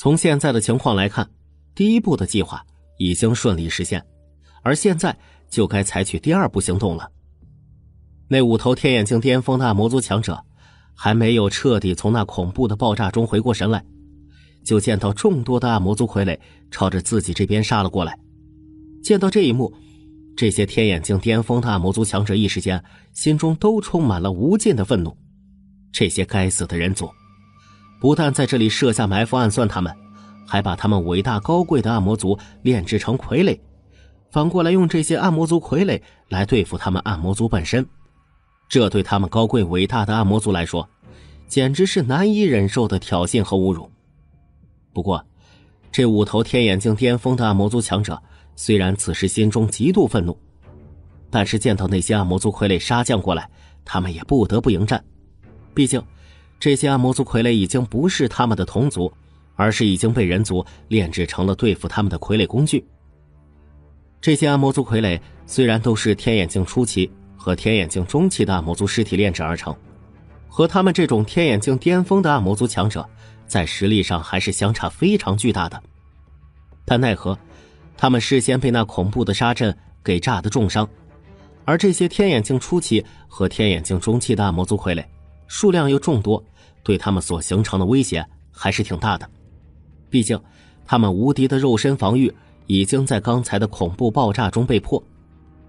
从现在的情况来看，第一步的计划已经顺利实现，而现在就该采取第二步行动了。那五头天眼境巅峰的暗魔族强者还没有彻底从那恐怖的爆炸中回过神来，就见到众多的暗魔族傀儡朝着自己这边杀了过来。见到这一幕，这些天眼境巅峰的暗魔族强者一时间心中都充满了无尽的愤怒。这些该死的人族，不但在这里设下埋伏暗算他们，还把他们伟大高贵的暗魔族炼制成傀儡，反过来用这些暗魔族傀儡来对付他们暗魔族本身。这对他们高贵伟大的暗魔族来说，简直是难以忍受的挑衅和侮辱。不过，这五头天眼境巅峰的按摩族强者虽然此时心中极度愤怒，但是见到那些按摩族傀儡杀将过来，他们也不得不迎战。毕竟，这些暗魔族傀儡已经不是他们的同族，而是已经被人族炼制成了对付他们的傀儡工具。这些暗魔族傀儡虽然都是天眼境初期。和天眼境中期的暗魔族尸体炼制而成，和他们这种天眼境巅峰的暗魔族强者，在实力上还是相差非常巨大的。但奈何，他们事先被那恐怖的杀阵给炸得重伤，而这些天眼境初期和天眼境中期的暗魔族傀儡，数量又众多，对他们所形成的威胁还是挺大的。毕竟，他们无敌的肉身防御已经在刚才的恐怖爆炸中被破。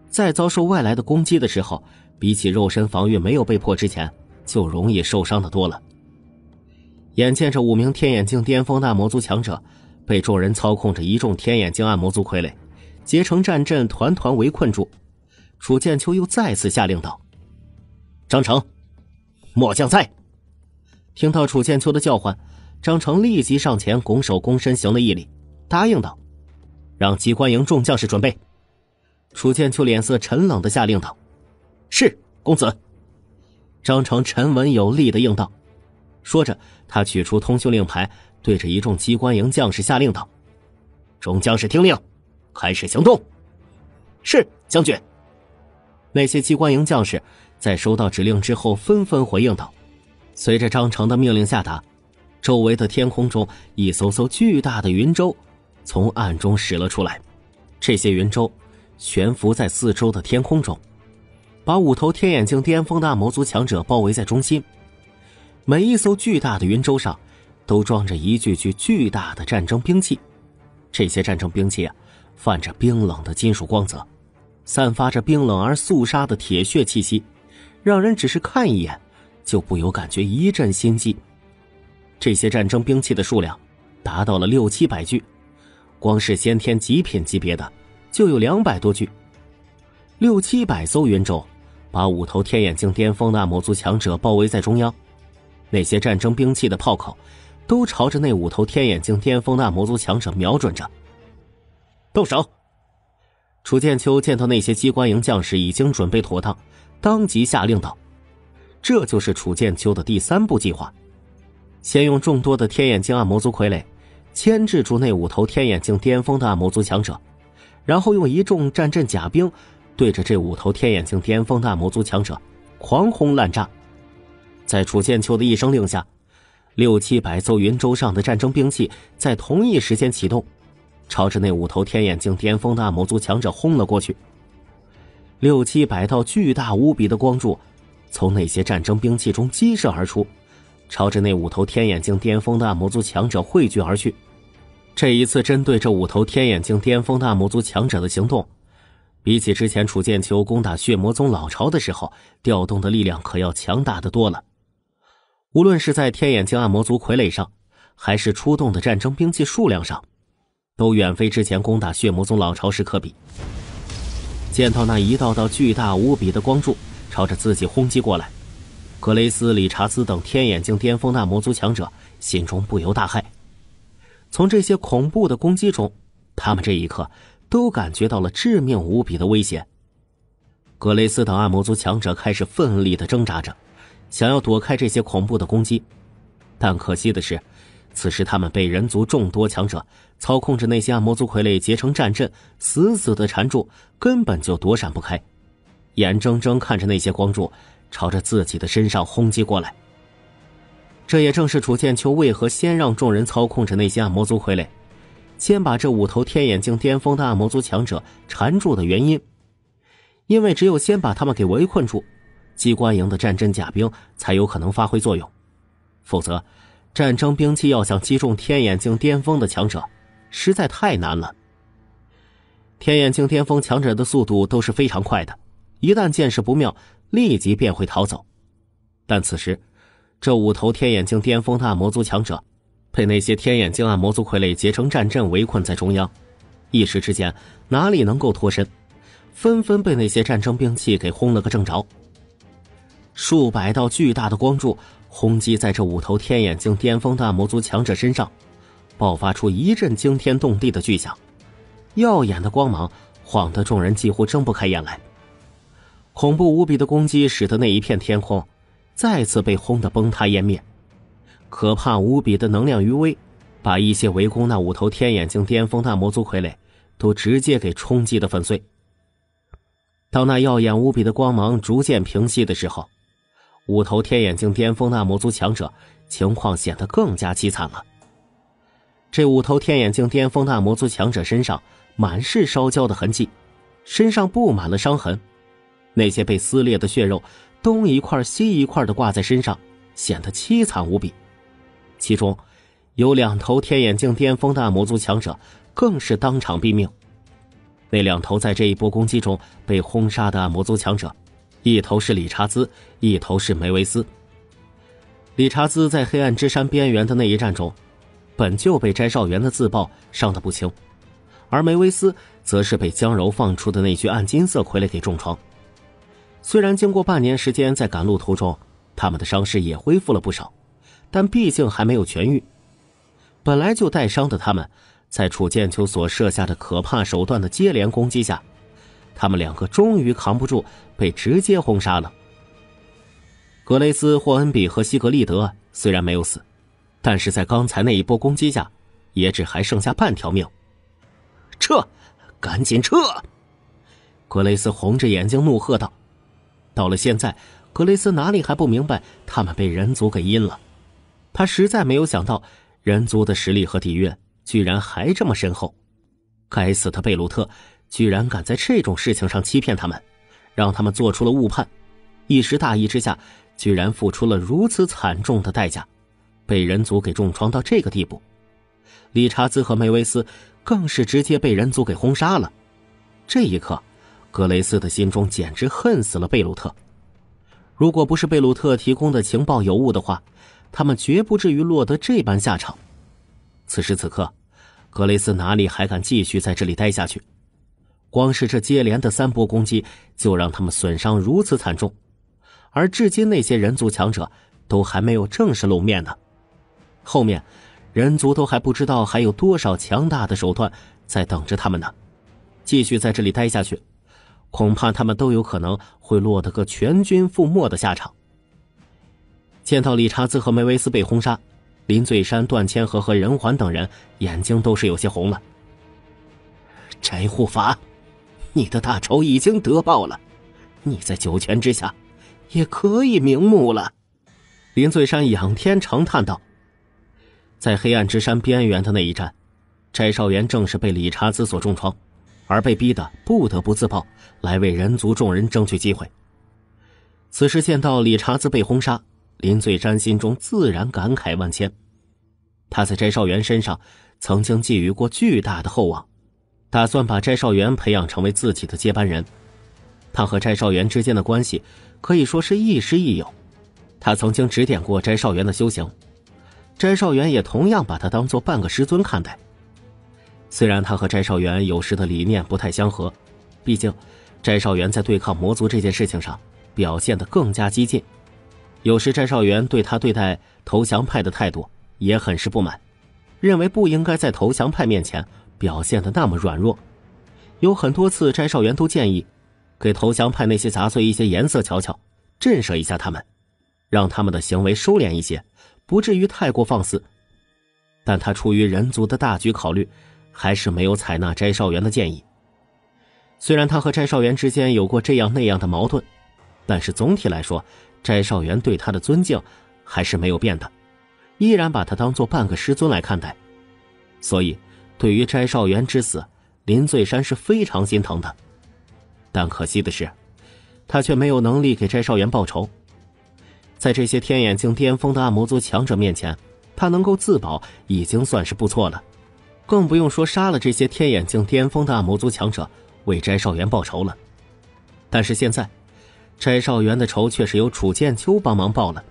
在遭受外来的攻击的时候，比起肉身防御没有被破之前，就容易受伤的多了。眼见着五名天眼境巅峰大魔族强者被众人操控着一众天眼境暗魔族傀儡结成战阵，团团围困住，楚剑秋又再次下令道：“张成，末将在。”听到楚剑秋的叫唤，张成立即上前拱手躬身行了一礼，答应道：“让机关营众将士准备。”楚剑秋脸色沉冷的下令道：“是公子。”张成沉稳有力的应道。说着，他取出通讯令牌，对着一众机关营将士下令道：“众将士听令，开始行动。”是将军。那些机关营将士在收到指令之后，纷纷回应道：“随着张成的命令下达，周围的天空中一艘艘巨大的云舟从暗中驶了出来。这些云舟。”悬浮在四周的天空中，把五头天眼境巅峰的魔族强者包围在中心。每一艘巨大的云舟上，都装着一具具巨大的战争兵器。这些战争兵器啊，泛着冰冷的金属光泽，散发着冰冷而肃杀的铁血气息，让人只是看一眼，就不由感觉一阵心悸。这些战争兵器的数量，达到了六七百具，光是先天极品级别的。就有两百多具，六七百艘云舟，把五头天眼境巅峰的魔族强者包围在中央。那些战争兵器的炮口，都朝着那五头天眼境巅峰的魔族强者瞄准着。动手！楚剑秋见到那些机关营将士已经准备妥当，当即下令道：“这就是楚剑秋的第三步计划，先用众多的天眼镜暗魔族傀儡，牵制住那五头天眼镜巅峰的暗魔族强者。”然后用一众战阵甲兵，对着这五头天眼镜巅峰的暗魔族强者狂轰滥炸。在楚剑秋的一声令下，六七百艘云舟上的战争兵器在同一时间启动，朝着那五头天眼镜巅峰的暗魔族强者轰了过去。六七百道巨大无比的光柱从那些战争兵器中激射而出，朝着那五头天眼境巅峰的暗魔族强者汇聚而去。这一次针对这五头天眼境巅峰的暗魔族强者的行动，比起之前楚剑秋攻打血魔宗老巢的时候调动的力量可要强大的多了。无论是在天眼境暗魔族傀儡上，还是出动的战争兵器数量上，都远非之前攻打血魔宗老巢时可比。见到那一道道巨大无比的光柱朝着自己轰击过来，格雷斯、理查斯等天眼境巅峰大魔族强者心中不由大骇。从这些恐怖的攻击中，他们这一刻都感觉到了致命无比的威胁。格雷斯等暗魔族强者开始奋力的挣扎着，想要躲开这些恐怖的攻击，但可惜的是，此时他们被人族众多强者操控着那些暗魔族傀儡结成战阵，死死的缠住，根本就躲闪不开，眼睁睁看着那些光柱朝着自己的身上轰击过来。这也正是楚剑秋为何先让众人操控着那些暗魔族傀儡，先把这五头天眼境巅峰的暗魔族强者缠住的原因。因为只有先把他们给围困住，机关营的战阵甲兵才有可能发挥作用，否则，战争兵器要想击中天眼境巅峰的强者，实在太难了。天眼境巅峰强者的速度都是非常快的，一旦见势不妙，立即便会逃走。但此时，这五头天眼境巅峰的暗魔族强者，被那些天眼境暗魔族傀儡结成战阵围困在中央，一时之间哪里能够脱身，纷纷被那些战争兵器给轰了个正着。数百道巨大的光柱轰击在这五头天眼境巅峰的暗魔族强者身上，爆发出一阵惊天动地的巨响，耀眼的光芒晃得众人几乎睁不开眼来。恐怖无比的攻击使得那一片天空。再次被轰得崩塌湮灭，可怕无比的能量余威，把一些围攻那五头天眼境巅峰大魔族傀儡都直接给冲击的粉碎。当那耀眼无比的光芒逐渐平息的时候，五头天眼境巅峰那魔族强者情况显得更加凄惨了。这五头天眼境巅峰那魔族强者身上满是烧焦的痕迹，身上布满了伤痕，那些被撕裂的血肉。东一块西一块的挂在身上，显得凄惨无比。其中，有两头天眼境巅峰的暗魔族强者，更是当场毙命。那两头在这一波攻击中被轰杀的暗魔族强者，一头是理查兹，一头是梅维斯。理查兹在黑暗之山边缘的那一战中，本就被摘少元的自爆伤得不轻，而梅维斯则是被江柔放出的那具暗金色傀儡给重创。虽然经过半年时间，在赶路途中，他们的伤势也恢复了不少，但毕竟还没有痊愈。本来就带伤的他们，在楚剑秋所设下的可怕手段的接连攻击下，他们两个终于扛不住，被直接轰杀了。格雷斯、霍恩比和西格利德虽然没有死，但是在刚才那一波攻击下，也只还剩下半条命。撤，赶紧撤！格雷斯红着眼睛怒喝道。到了现在，格雷斯哪里还不明白他们被人族给阴了？他实在没有想到，人族的实力和底蕴居然还这么深厚。该死的贝鲁特，居然敢在这种事情上欺骗他们，让他们做出了误判，一时大意之下，居然付出了如此惨重的代价，被人族给重创到这个地步。理查兹和梅维斯更是直接被人族给轰杀了。这一刻。格雷斯的心中简直恨死了贝鲁特。如果不是贝鲁特提供的情报有误的话，他们绝不至于落得这般下场。此时此刻，格雷斯哪里还敢继续在这里待下去？光是这接连的三波攻击，就让他们损伤如此惨重，而至今那些人族强者都还没有正式露面呢。后面，人族都还不知道还有多少强大的手段在等着他们呢。继续在这里待下去。恐怕他们都有可能会落得个全军覆没的下场。见到理查兹和梅维斯被轰杀，林醉山、段千和和任环等人眼睛都是有些红了。翟护法，你的大仇已经得报了，你在九泉之下也可以瞑目了。林醉山仰天长叹道：“在黑暗之山边缘的那一战，翟少元正是被理查兹所重创。”而被逼的不得不自爆，来为人族众人争取机会。此时见到理查兹被轰杀，林醉山心中自然感慨万千。他在翟少元身上曾经寄予过巨大的厚望，打算把翟少元培养成为自己的接班人。他和翟少元之间的关系可以说是亦师亦友，他曾经指点过翟少元的修行，翟少元也同样把他当做半个师尊看待。虽然他和翟少元有时的理念不太相合，毕竟翟少元在对抗魔族这件事情上表现得更加激进，有时翟少元对他对待投降派的态度也很是不满，认为不应该在投降派面前表现的那么软弱。有很多次，翟少元都建议给投降派那些杂碎一些颜色瞧瞧，震慑一下他们，让他们的行为收敛一些，不至于太过放肆。但他出于人族的大局考虑。还是没有采纳翟少元的建议。虽然他和翟少元之间有过这样那样的矛盾，但是总体来说，翟少元对他的尊敬还是没有变的。依然把他当做半个师尊来看待。所以，对于翟少元之死，林醉山是非常心疼的。但可惜的是，他却没有能力给翟少元报仇。在这些天眼境巅峰的暗魔族强者面前，他能够自保已经算是不错了，更不用说杀了这些天眼境巅峰的暗魔族强者为斋少元报仇了。但是现在，斋少元的仇却是由楚剑秋帮忙报了。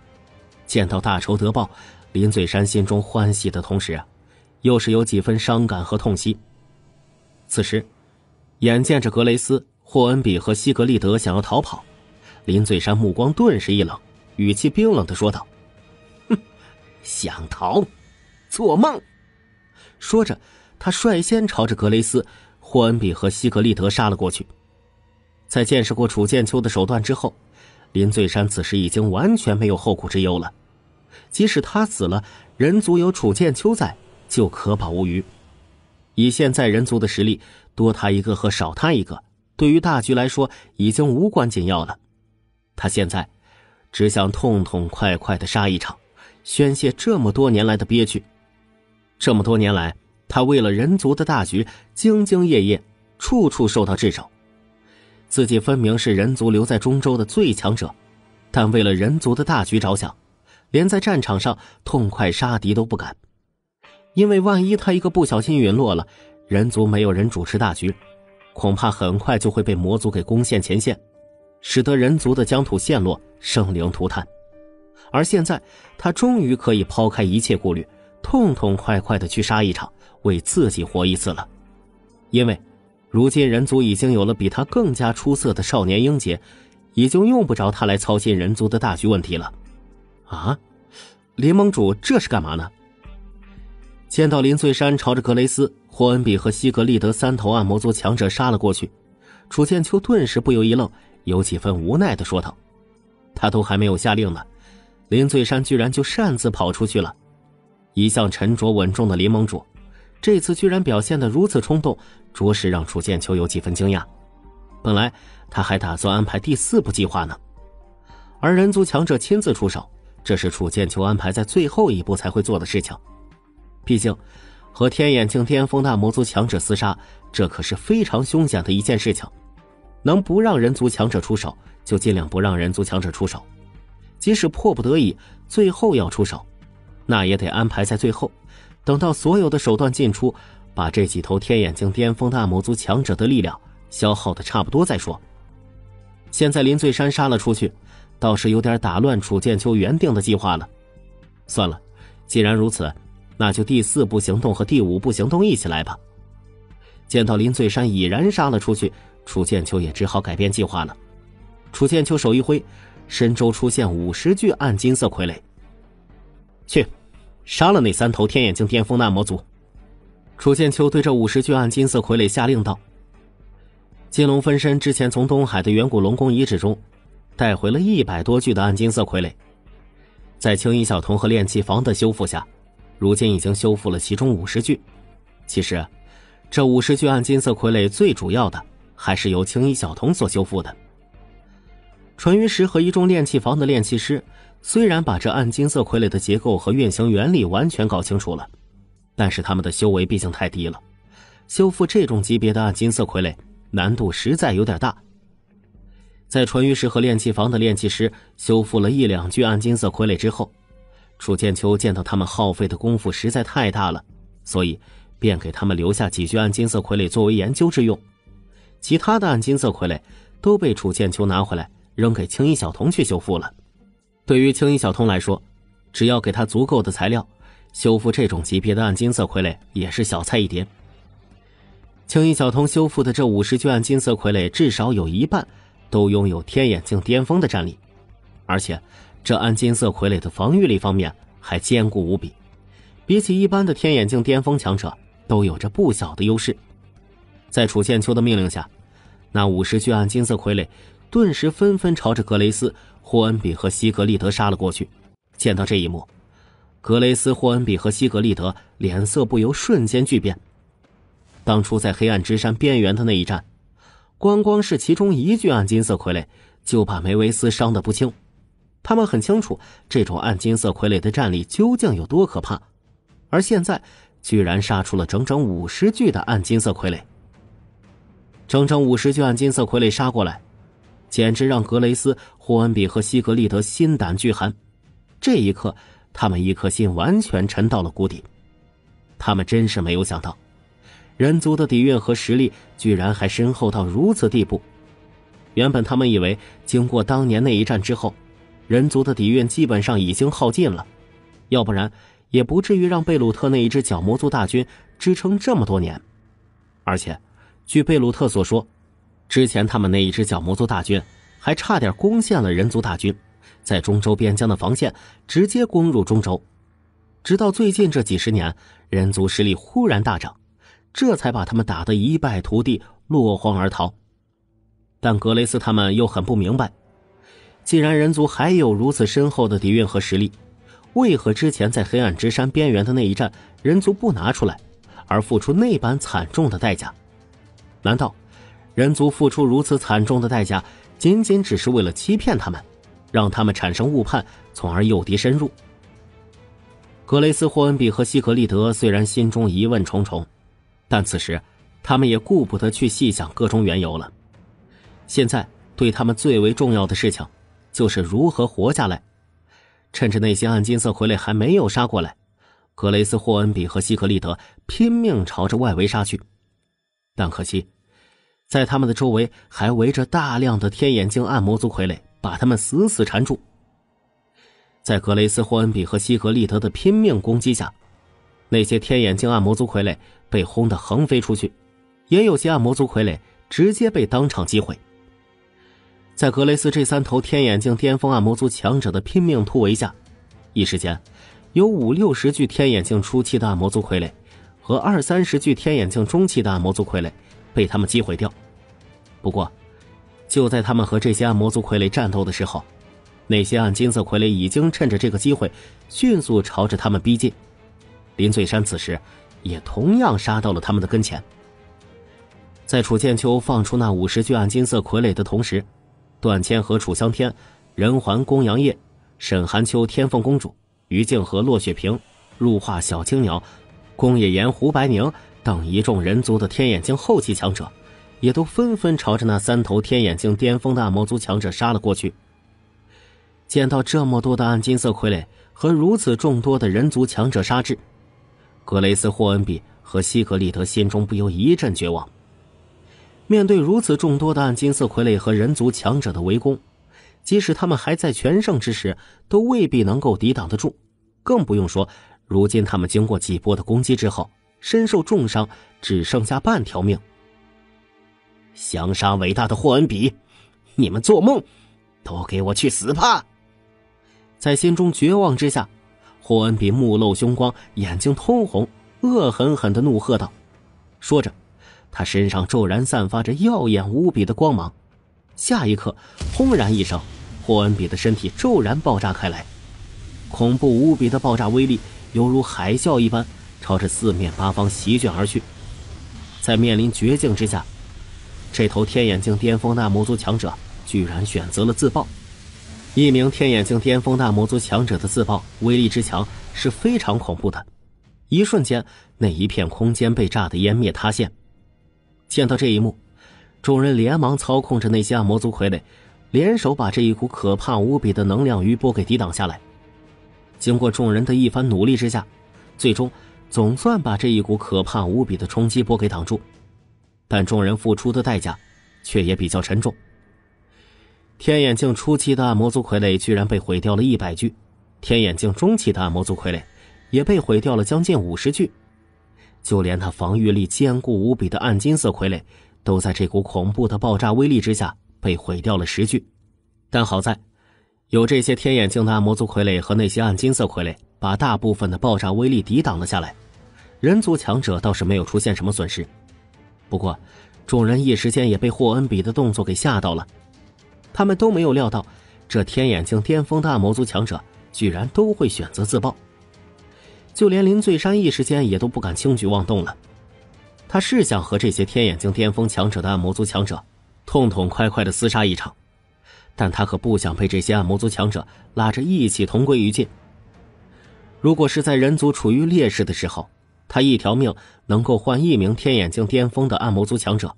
见到大仇得报，林醉山心中欢喜的同时啊，又是有几分伤感和痛惜。此时，眼见着格雷斯、霍恩比和西格利德想要逃跑，林醉山目光顿时一冷。语气冰冷的说道：“哼，想逃，做梦！”说着，他率先朝着格雷斯、霍恩比和西格利德杀了过去。在见识过楚剑秋的手段之后，林醉山此时已经完全没有后顾之忧了。即使他死了，人族有楚剑秋在，就可保无虞。以现在人族的实力，多他一个和少他一个，对于大局来说已经无关紧要了。他现在。只想痛痛快快的杀一场，宣泄这么多年来的憋屈。这么多年来，他为了人族的大局兢兢业业，处处受到掣肘。自己分明是人族留在中州的最强者，但为了人族的大局着想，连在战场上痛快杀敌都不敢。因为万一他一个不小心陨落了，人族没有人主持大局，恐怕很快就会被魔族给攻陷前线。使得人族的疆土陷落，生灵涂炭。而现在，他终于可以抛开一切顾虑，痛痛快快的去杀一场，为自己活一次了。因为，如今人族已经有了比他更加出色的少年英杰，已经用不着他来操心人族的大局问题了。啊，林盟主这是干嘛呢？见到林醉山朝着格雷斯、霍恩比和西格利德三头暗魔族强者杀了过去，楚剑秋顿时不由一愣。有几分无奈的说道：“他都还没有下令呢，林醉山居然就擅自跑出去了。一向沉着稳重的林盟主，这次居然表现的如此冲动，着实让楚剑秋有几分惊讶。本来他还打算安排第四步计划呢，而人族强者亲自出手，这是楚剑秋安排在最后一步才会做的事情。毕竟，和天眼境巅峰大魔族强者厮杀，这可是非常凶险的一件事情。”能不让人族强者出手，就尽量不让人族强者出手。即使迫不得已，最后要出手，那也得安排在最后。等到所有的手段尽出，把这几头天眼境巅峰大魔族强者的力量消耗的差不多再说。现在林醉山杀了出去，倒是有点打乱楚剑秋原定的计划了。算了，既然如此，那就第四步行动和第五步行动一起来吧。见到林醉山已然杀了出去。楚剑秋也只好改变计划了。楚剑秋手一挥，身周出现五十具暗金色傀儡。去，杀了那三头天眼境巅峰那魔族。楚剑秋对这五十具暗金色傀儡下令道：“金龙分身之前从东海的远古龙宫遗址中带回了一百多具的暗金色傀儡，在青衣小童和炼器房的修复下，如今已经修复了其中五十具。其实，这五十具暗金色傀儡最主要的……”还是由青衣小童所修复的。淳于石和一众炼器房的炼器师，虽然把这暗金色傀儡的结构和运行原理完全搞清楚了，但是他们的修为毕竟太低了，修复这种级别的暗金色傀儡难度实在有点大。在纯玉石和炼器房的炼器师修复了一两具暗金色傀儡之后，楚剑秋见到他们耗费的功夫实在太大了，所以便给他们留下几具暗金色傀儡作为研究之用。其他的暗金色傀儡都被楚剑秋拿回来扔给青衣小童去修复了。对于青衣小童来说，只要给他足够的材料，修复这种级别的暗金色傀儡也是小菜一碟。青衣小童修复的这五十具暗金色傀儡，至少有一半都拥有天眼境巅峰的战力，而且这暗金色傀儡的防御力方面还坚固无比，比起一般的天眼境巅峰强者都有着不小的优势。在楚剑秋的命令下，那五十具暗金色傀儡顿时纷纷朝着格雷斯、霍恩比和西格利德杀了过去。见到这一幕，格雷斯、霍恩比和西格利德脸色不由瞬间巨变。当初在黑暗之山边缘的那一战，光光是其中一具暗金色傀儡，就把梅维斯伤得不轻。他们很清楚这种暗金色傀儡的战力究竟有多可怕，而现在居然杀出了整整五十具的暗金色傀儡。整整五十具暗金色傀儡杀过来，简直让格雷斯、霍恩比和西格利德心胆俱寒。这一刻，他们一颗心完全沉到了谷底。他们真是没有想到，人族的底蕴和实力居然还深厚到如此地步。原本他们以为，经过当年那一战之后，人族的底蕴基本上已经耗尽了，要不然也不至于让贝鲁特那一支角魔族大军支撑这么多年。而且，据贝鲁特所说，之前他们那一支角魔族大军还差点攻陷了人族大军，在中州边疆的防线直接攻入中州。直到最近这几十年，人族实力忽然大涨，这才把他们打得一败涂地，落荒而逃。但格雷斯他们又很不明白，既然人族还有如此深厚的底蕴和实力，为何之前在黑暗之山边缘的那一战，人族不拿出来，而付出那般惨重的代价？难道人族付出如此惨重的代价，仅仅只是为了欺骗他们，让他们产生误判，从而诱敌深入？格雷斯、霍恩比和西格利德虽然心中疑问重重，但此时他们也顾不得去细想各种缘由了。现在对他们最为重要的事情，就是如何活下来。趁着那些暗金色傀儡还没有杀过来，格雷斯、霍恩比和西格利德拼命朝着外围杀去。但可惜，在他们的周围还围着大量的天眼镜暗魔族傀儡，把他们死死缠住。在格雷斯、霍恩比和西格利德的拼命攻击下，那些天眼镜暗魔族傀儡被轰得横飞出去，也有些暗魔族傀儡直接被当场击毁。在格雷斯这三头天眼镜巅峰暗魔族强者的拼命突围下，一时间，有五六十具天眼镜初期的暗魔族傀儡和二三十具天眼镜中期的暗魔族傀儡被他们击毁掉。不过，就在他们和这些暗魔族傀儡战斗的时候，那些暗金色傀儡已经趁着这个机会迅速朝着他们逼近。林醉山此时也同样杀到了他们的跟前。在楚剑秋放出那五十具暗金色傀儡的同时，段谦和楚香天、人环公羊叶、沈寒秋、天凤公主、于静和骆雪萍、入化小青鸟、宫野岩、胡白宁等一众人族的天眼境后期强者，也都纷纷朝着那三头天眼镜巅峰的暗魔族强者杀了过去。见到这么多的暗金色傀儡和如此众多的人族强者杀至，格雷斯、霍恩比和西格利德心中不由一阵绝望。面对如此众多的暗金色傀儡和人族强者的围攻，即使他们还在全盛之时，都未必能够抵挡得住。更不用说，如今他们经过几波的攻击之后，身受重伤，只剩下半条命。想杀伟大的霍恩比，你们做梦！都给我去死吧！在心中绝望之下，霍恩比目露凶光，眼睛通红，恶狠狠的怒喝道，说着。他身上骤然散发着耀眼无比的光芒，下一刻，轰然一声，霍恩比的身体骤然爆炸开来，恐怖无比的爆炸威力犹如海啸一般，朝着四面八方席卷而去。在面临绝境之下，这头天眼镜巅峰大魔族强者居然选择了自爆。一名天眼镜巅峰大魔族强者的自爆威力之强是非常恐怖的，一瞬间，那一片空间被炸得湮灭塌陷。见到这一幕，众人连忙操控着那些暗魔族傀儡，联手把这一股可怕无比的能量余波给抵挡下来。经过众人的一番努力之下，最终总算把这一股可怕无比的冲击波给挡住。但众人付出的代价，却也比较沉重。天眼镜初期的暗魔族傀儡居然被毁掉了一百具，天眼镜中期的暗魔族傀儡也被毁掉了将近五十具。就连他防御力坚固无比的暗金色傀儡，都在这股恐怖的爆炸威力之下被毁掉了十具。但好在，有这些天眼镜的暗魔族傀儡和那些暗金色傀儡，把大部分的爆炸威力抵挡了下来。人族强者倒是没有出现什么损失。不过，众人一时间也被霍恩比的动作给吓到了。他们都没有料到，这天眼镜巅峰大魔族强者居然都会选择自爆。就连林醉山一时间也都不敢轻举妄动了。他是想和这些天眼镜巅峰强者的暗魔族强者，痛痛快快的厮杀一场，但他可不想被这些暗魔族强者拉着一起同归于尽。如果是在人族处于劣势的时候，他一条命能够换一名天眼境巅峰的暗魔族强者，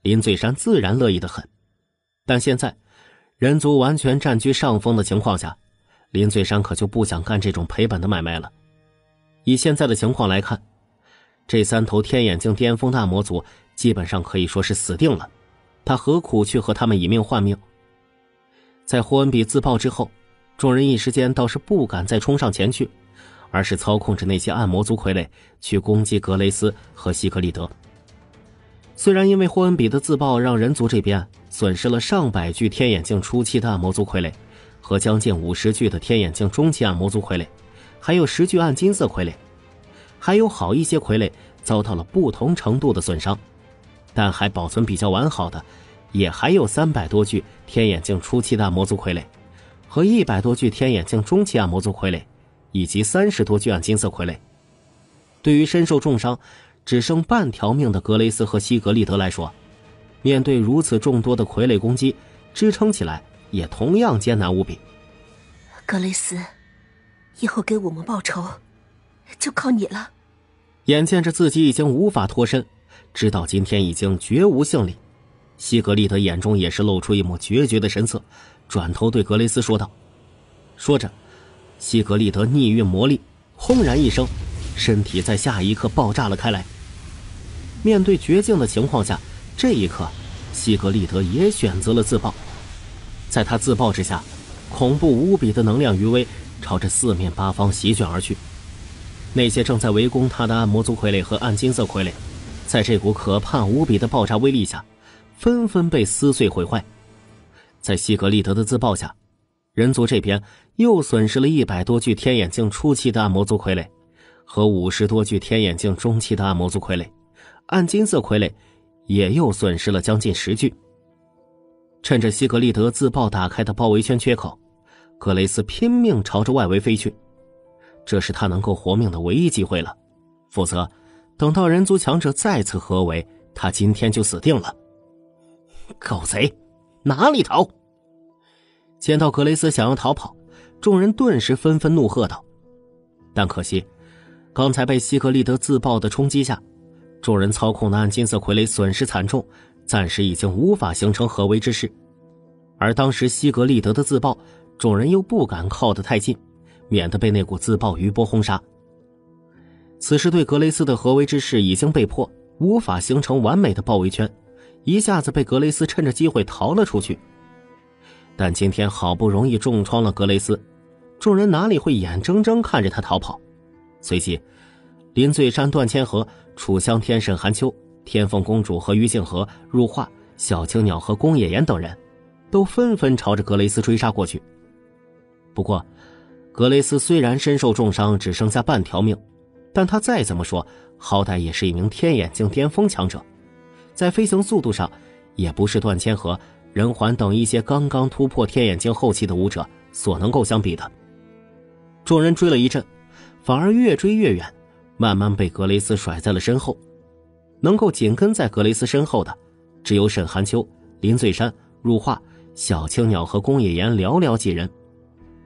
林醉山自然乐意的很。但现在，人族完全占据上风的情况下，林醉山可就不想干这种赔本的买卖了。以现在的情况来看，这三头天眼境巅峰大魔族基本上可以说是死定了，他何苦去和他们以命换命？在霍恩比自爆之后，众人一时间倒是不敢再冲上前去，而是操控着那些暗魔族傀儡去攻击格雷斯和西格利德。虽然因为霍恩比的自爆让人族这边损失了上百具天眼镜初期的暗魔族傀儡，和将近五十具的天眼镜中期暗魔族傀儡，还有十具暗金色傀儡。还有好一些傀儡遭到了不同程度的损伤，但还保存比较完好的，也还有三百多具天眼镜初期的暗魔族傀儡，和一百多具天眼镜中期暗魔族傀儡，以及三十多具暗金色傀儡。对于身受重伤、只剩半条命的格雷斯和西格利德来说，面对如此众多的傀儡攻击，支撑起来也同样艰难无比。格雷斯，以后给我们报仇。就靠你了。眼见着自己已经无法脱身，知道今天已经绝无幸理，西格利德眼中也是露出一抹决绝的神色，转头对格雷斯说道。说着，西格利德逆运魔力，轰然一声，身体在下一刻爆炸了开来。面对绝境的情况下，这一刻，西格利德也选择了自爆。在他自爆之下，恐怖无比的能量余威朝着四面八方席卷而去。那些正在围攻他的暗魔族傀儡和暗金色傀儡，在这股可怕无比的爆炸威力下，纷纷被撕碎毁坏。在西格利德的自爆下，人族这边又损失了一百多具天眼境初期的暗魔族傀儡，和五十多具天眼境中期的暗魔族傀儡，暗金色傀儡也又损失了将近十具。趁着西格利德自爆打开的包围圈缺口，格雷斯拼命朝着外围飞去。这是他能够活命的唯一机会了，否则，等到人族强者再次合围，他今天就死定了。狗贼，哪里逃？见到格雷斯想要逃跑，众人顿时纷纷怒喝道。但可惜，刚才被西格利德自爆的冲击下，众人操控的暗金色傀儡损失惨重，暂时已经无法形成合围之势。而当时西格利德的自爆，众人又不敢靠得太近。免得被那股自爆余波轰杀。此时对格雷斯的合围之势已经被破，无法形成完美的包围圈，一下子被格雷斯趁着机会逃了出去。但今天好不容易重创了格雷斯，众人哪里会眼睁睁看着他逃跑？随即，林醉山、段千和、楚香天、沈寒秋、天凤公主和于静和、入画、小青鸟和宫野岩等人，都纷纷朝着格雷斯追杀过去。不过，格雷斯虽然身受重伤，只剩下半条命，但他再怎么说，好歹也是一名天眼境巅峰强者，在飞行速度上，也不是段千和、任环等一些刚刚突破天眼境后期的武者所能够相比的。众人追了一阵，反而越追越远，慢慢被格雷斯甩在了身后。能够紧跟在格雷斯身后的，只有沈寒秋、林醉山、入画、小青鸟和宫野岩寥寥几人。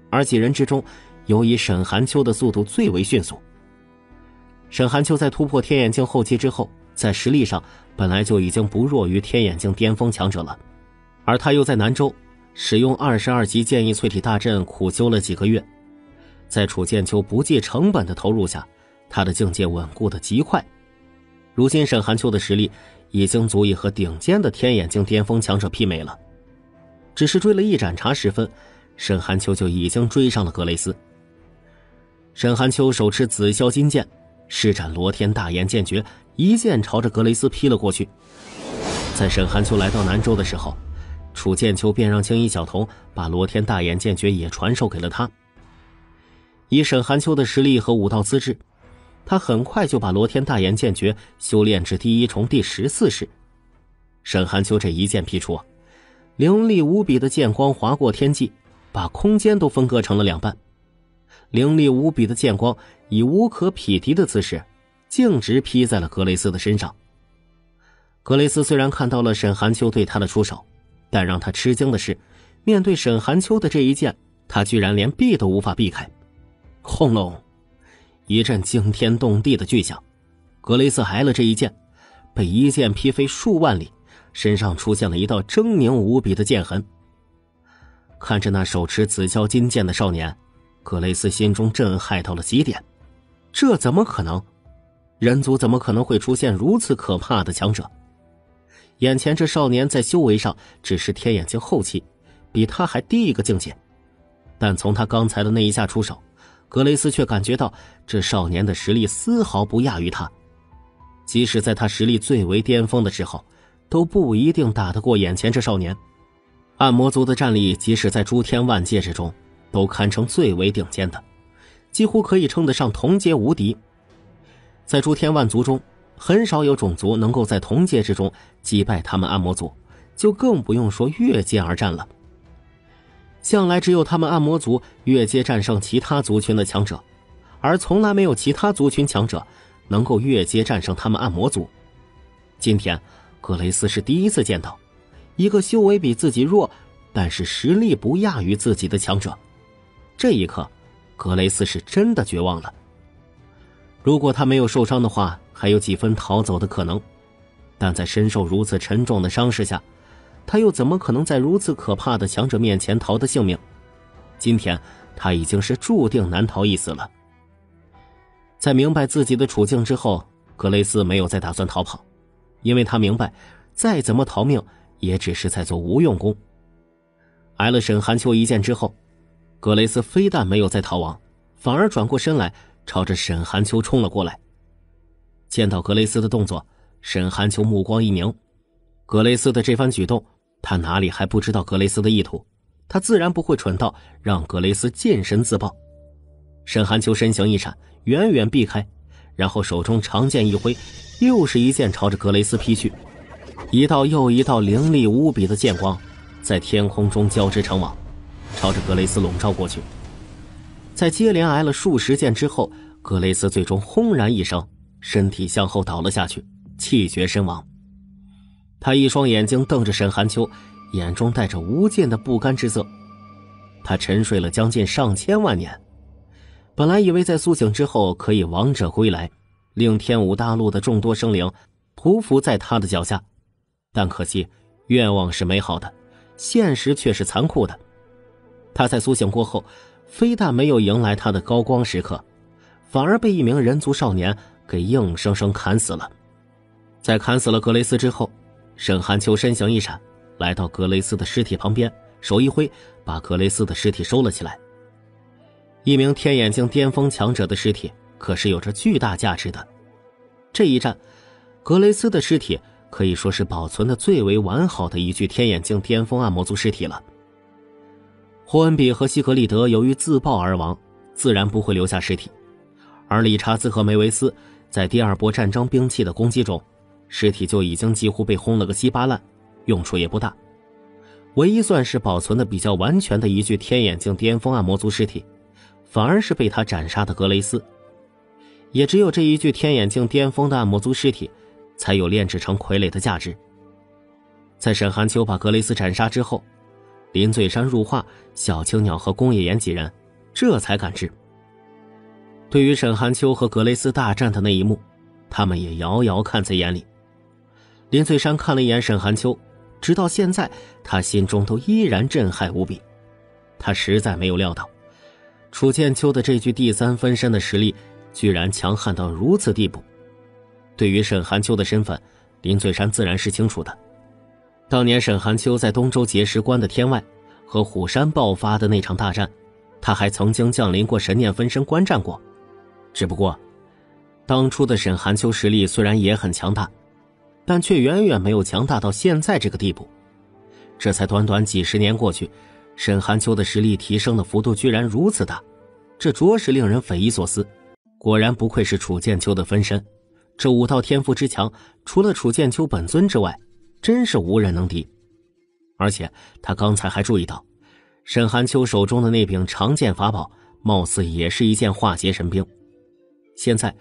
而几人之中，尤以沈寒秋的速度最为迅速。沈寒秋在突破天眼境后期之后，在实力上本来就已经不弱于天眼境巅峰强者了，而他又在南州使用二十二级剑意淬体大阵苦修了几个月，在楚剑秋不计成本的投入下，他的境界稳固的极快。如今沈寒秋的实力已经足以和顶尖的天眼境巅峰强者媲美了，只是追了一盏茶时分。沈寒秋就已经追上了格雷斯。沈寒秋手持紫霄金剑，施展罗天大炎剑诀，一剑朝着格雷斯劈了过去。在沈寒秋来到南州的时候，楚剑秋便让青衣小童把罗天大眼剑诀也传授给了他。以沈寒秋的实力和武道资质，他很快就把罗天大眼剑诀修炼至第一重第十四式。沈寒秋这一剑劈出，凌厉无比的剑光划过天际。把空间都分割成了两半，凌厉无比的剑光以无可匹敌的姿势，径直劈在了格雷斯的身上。格雷斯虽然看到了沈寒秋对他的出手，但让他吃惊的是，面对沈寒秋的这一剑，他居然连避都无法避开。轰隆，一阵惊天动地的巨响，格雷斯挨了这一剑，被一剑劈飞数万里，身上出现了一道狰狞无比的剑痕。看着那手持紫霄金剑的少年，格雷斯心中震撼到了极点。这怎么可能？人族怎么可能会出现如此可怕的强者？眼前这少年在修为上只是天眼境后期，比他还低一个境界。但从他刚才的那一下出手，格雷斯却感觉到这少年的实力丝毫不亚于他。即使在他实力最为巅峰的时候，都不一定打得过眼前这少年。暗魔族的战力，即使在诸天万界之中，都堪称最为顶尖的，几乎可以称得上同阶无敌。在诸天万族中，很少有种族能够在同界之中击败他们暗魔族，就更不用说越界而战了。向来只有他们暗魔族越阶战胜其他族群的强者，而从来没有其他族群强者能够越阶战胜他们暗魔族。今天，格雷斯是第一次见到。一个修为比自己弱，但是实力不亚于自己的强者，这一刻，格雷斯是真的绝望了。如果他没有受伤的话，还有几分逃走的可能，但在身受如此沉重的伤势下，他又怎么可能在如此可怕的强者面前逃得性命？今天他已经是注定难逃一死了。在明白自己的处境之后，格雷斯没有再打算逃跑，因为他明白，再怎么逃命。也只是在做无用功。挨了沈寒秋一剑之后，格雷斯非但没有再逃亡，反而转过身来，朝着沈寒秋冲了过来。见到格雷斯的动作，沈寒秋目光一凝。格雷斯的这番举动，他哪里还不知道格雷斯的意图？他自然不会蠢到让格雷斯近身自爆。沈寒秋身形一闪，远远避开，然后手中长剑一挥，又是一剑朝着格雷斯劈去。一道又一道凌厉无比的剑光，在天空中交织成网，朝着格雷斯笼罩过去。在接连挨了数十剑之后，格雷斯最终轰然一声，身体向后倒了下去，气绝身亡。他一双眼睛瞪着沈寒秋，眼中带着无尽的不甘之色。他沉睡了将近上千万年，本来以为在苏醒之后可以王者归来，令天武大陆的众多生灵匍匐在他的脚下。但可惜，愿望是美好的，现实却是残酷的。他在苏醒过后，非但没有迎来他的高光时刻，反而被一名人族少年给硬生生砍死了。在砍死了格雷斯之后，沈寒秋身形一闪，来到格雷斯的尸体旁边，手一挥，把格雷斯的尸体收了起来。一名天眼境巅峰强者的尸体可是有着巨大价值的。这一战，格雷斯的尸体。可以说是保存的最为完好的一具天眼境巅峰暗魔族尸体了。霍恩比和西格利德由于自爆而亡，自然不会留下尸体，而理查兹和梅维斯在第二波战争兵器的攻击中，尸体就已经几乎被轰了个稀巴烂，用处也不大。唯一算是保存的比较完全的一具天眼境巅峰暗魔族尸体，反而是被他斩杀的格雷斯。也只有这一具天眼境巅峰的暗魔族尸体。才有炼制成傀儡的价值。在沈寒秋把格雷斯斩杀之后，林醉山、入画、小青鸟和宫野岩几人这才感知。对于沈寒秋和格雷斯大战的那一幕，他们也遥遥看在眼里。林翠山看了一眼沈寒秋，直到现在，他心中都依然震撼无比。他实在没有料到，楚剑秋的这具第三分身的实力，居然强悍到如此地步。对于沈寒秋的身份，林翠山自然是清楚的。当年沈寒秋在东周结石关的天外和虎山爆发的那场大战，他还曾经降临过神念分身观战过。只不过，当初的沈寒秋实力虽然也很强大，但却远远没有强大到现在这个地步。这才短短几十年过去，沈寒秋的实力提升的幅度居然如此大，这着实令人匪夷所思。果然不愧是楚剑秋的分身。这武道天赋之强，除了楚剑秋本尊之外，真是无人能敌。而且他刚才还注意到，沈寒秋手中的那柄长剑法宝，貌似也是一件化劫神兵。现在，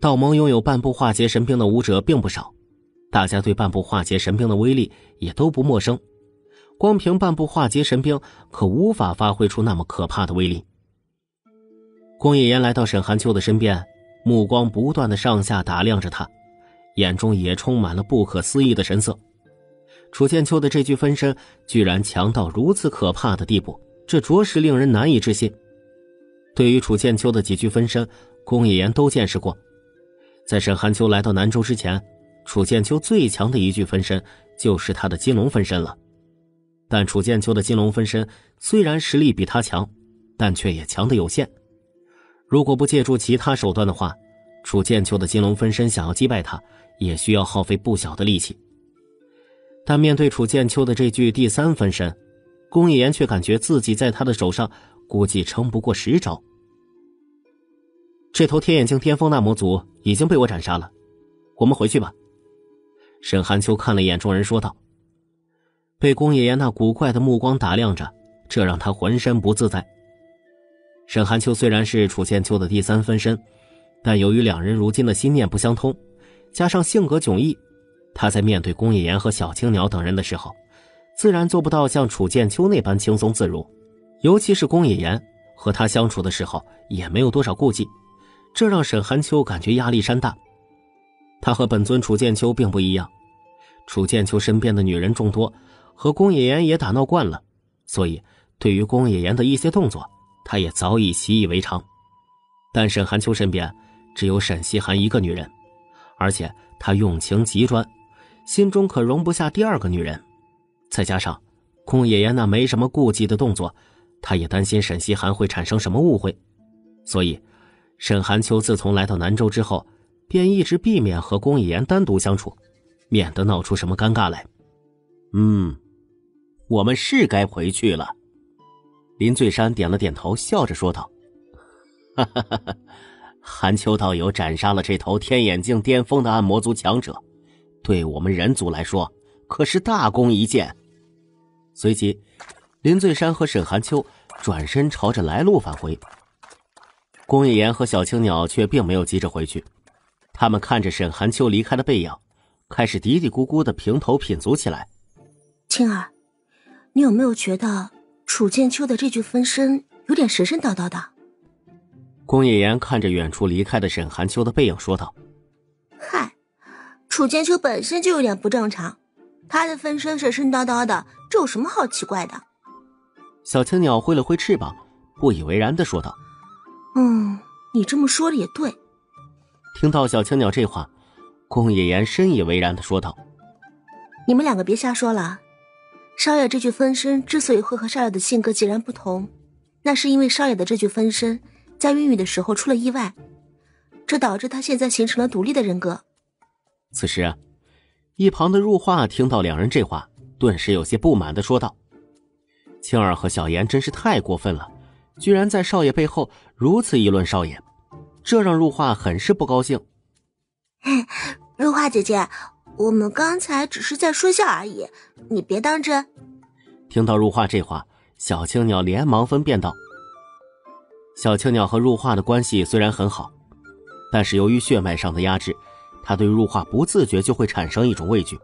道盟拥有半部化劫神兵的武者并不少，大家对半部化劫神兵的威力也都不陌生。光凭半步化劫神兵，可无法发挥出那么可怕的威力。宫野岩来到沈寒秋的身边，目光不断的上下打量着他，眼中也充满了不可思议的神色。楚剑秋的这具分身居然强到如此可怕的地步，这着实令人难以置信。对于楚剑秋的几具分身，宫野岩都见识过。在沈寒秋来到南州之前，楚剑秋最强的一具分身就是他的金龙分身了。但楚剑秋的金龙分身虽然实力比他强，但却也强的有限。如果不借助其他手段的话，楚剑秋的金龙分身想要击败他，也需要耗费不小的力气。但面对楚剑秋的这具第三分身，宫野岩却感觉自己在他的手上估计撑不过十招。这头天眼境巅峰大魔族已经被我斩杀了，我们回去吧。沈寒秋看了一眼众人，说道。被宫野岩那古怪的目光打量着，这让他浑身不自在。沈寒秋虽然是楚剑秋的第三分身，但由于两人如今的心念不相通，加上性格迥异，他在面对宫野岩和小青鸟等人的时候，自然做不到像楚剑秋那般轻松自如。尤其是宫野岩和他相处的时候，也没有多少顾忌。这让沈寒秋感觉压力山大。他和本尊楚剑秋并不一样，楚剑秋身边的女人众多，和宫野岩也打闹惯了，所以对于宫野岩的一些动作，他也早已习以为常。但沈寒秋身边只有沈西寒一个女人，而且他用情极专，心中可容不下第二个女人。再加上宫野岩那没什么顾忌的动作，他也担心沈西寒会产生什么误会，所以。沈寒秋自从来到南州之后，便一直避免和宫野岩单独相处，免得闹出什么尴尬来。嗯，我们是该回去了。林醉山点了点头，笑着说道：“哈哈哈哈寒秋道友斩杀了这头天眼境巅峰的暗魔族强者，对我们人族来说可是大功一件。”随即，林醉山和沈寒秋转身朝着来路返回。宫野岩和小青鸟却并没有急着回去，他们看着沈寒秋离开的背影，开始嘀嘀咕咕的平头品足起来。青儿，你有没有觉得楚剑秋的这具分身有点神神叨叨的？宫野岩看着远处离开的沈寒秋的背影说道：“嗨，楚剑秋本身就有点不正常，他的分身神神叨叨的，这有什么好奇怪的？”小青鸟挥了挥翅膀，不以为然的说道。嗯，你这么说的也对。听到小青鸟这话，宫野岩深以为然的说道：“你们两个别瞎说了。少爷这具分身之所以会和少爷的性格截然不同，那是因为少爷的这具分身在孕育的时候出了意外，这导致他现在形成了独立的人格。”此时，一旁的入画听到两人这话，顿时有些不满的说道：“青儿和小妍真是太过分了。”居然在少爷背后如此议论少爷，这让入画很是不高兴。入画姐姐，我们刚才只是在说笑而已，你别当真。听到入画这话，小青鸟连忙分辨道：“小青鸟和入画的关系虽然很好，但是由于血脉上的压制，他对入画不自觉就会产生一种畏惧。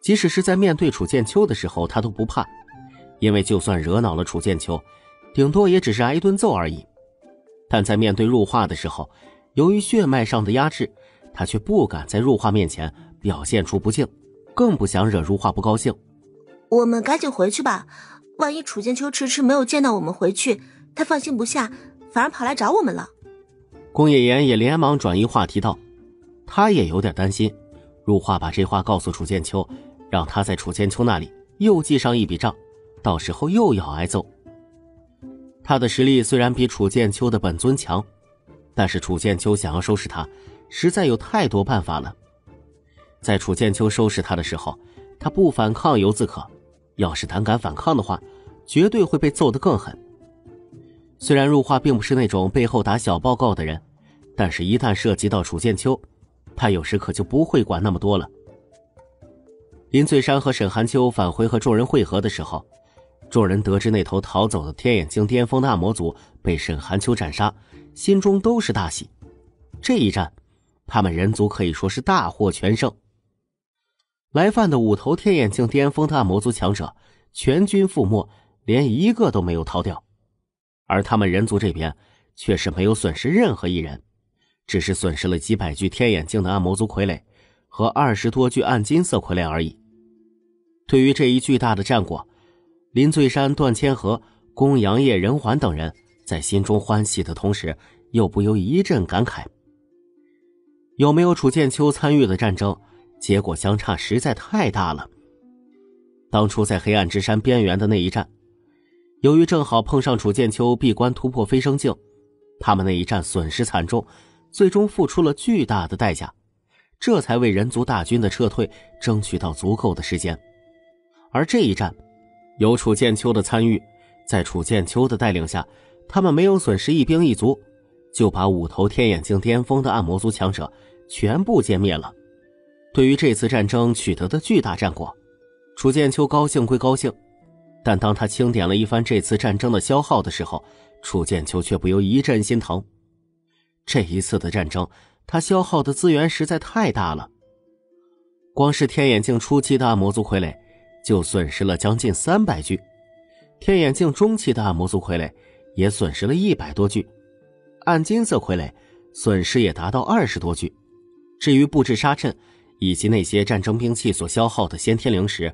即使是在面对楚剑秋的时候，他都不怕，因为就算惹恼了楚剑秋。”顶多也只是挨一顿揍而已，但在面对入画的时候，由于血脉上的压制，他却不敢在入画面前表现出不敬，更不想惹入画不高兴。我们赶紧回去吧，万一楚剑秋迟迟没有见到我们回去，他放心不下，反而跑来找我们了。宫野岩也连忙转移话题道：“他也有点担心，入画把这话告诉楚剑秋，让他在楚剑秋那里又记上一笔账，到时候又要挨揍。”他的实力虽然比楚剑秋的本尊强，但是楚剑秋想要收拾他，实在有太多办法了。在楚剑秋收拾他的时候，他不反抗犹自可；要是胆敢反抗的话，绝对会被揍得更狠。虽然入画并不是那种背后打小报告的人，但是一旦涉及到楚剑秋，他有时可就不会管那么多了。林翠山和沈寒秋返回和众人会合的时候。众人得知那头逃走的天眼境巅峰大魔族被沈寒秋斩杀，心中都是大喜。这一战，他们人族可以说是大获全胜。来犯的五头天眼境巅峰大魔族强者，全军覆没，连一个都没有逃掉。而他们人族这边却是没有损失任何一人，只是损失了几百具天眼境的暗魔族傀儡和二十多具暗金色傀儡而已。对于这一巨大的战果，林醉山、段千和、宫阳叶、任环等人在心中欢喜的同时，又不由一阵感慨。有没有楚剑秋参与的战争，结果相差实在太大了。当初在黑暗之山边缘的那一战，由于正好碰上楚剑秋闭关突破飞升境，他们那一战损失惨重，最终付出了巨大的代价，这才为人族大军的撤退争取到足够的时间。而这一战，有楚剑秋的参与，在楚剑秋的带领下，他们没有损失一兵一卒，就把五头天眼境巅峰的暗魔族强者全部歼灭了。对于这次战争取得的巨大战果，楚剑秋高兴归高兴，但当他清点了一番这次战争的消耗的时候，楚剑秋却不由一阵心疼。这一次的战争，他消耗的资源实在太大了，光是天眼境初期的暗魔族傀儡。就损失了将近三百具，天眼镜中期的暗魔族傀儡也损失了一百多具，暗金色傀儡损失也达到二十多具。至于布置沙阵以及那些战争兵器所消耗的先天灵石，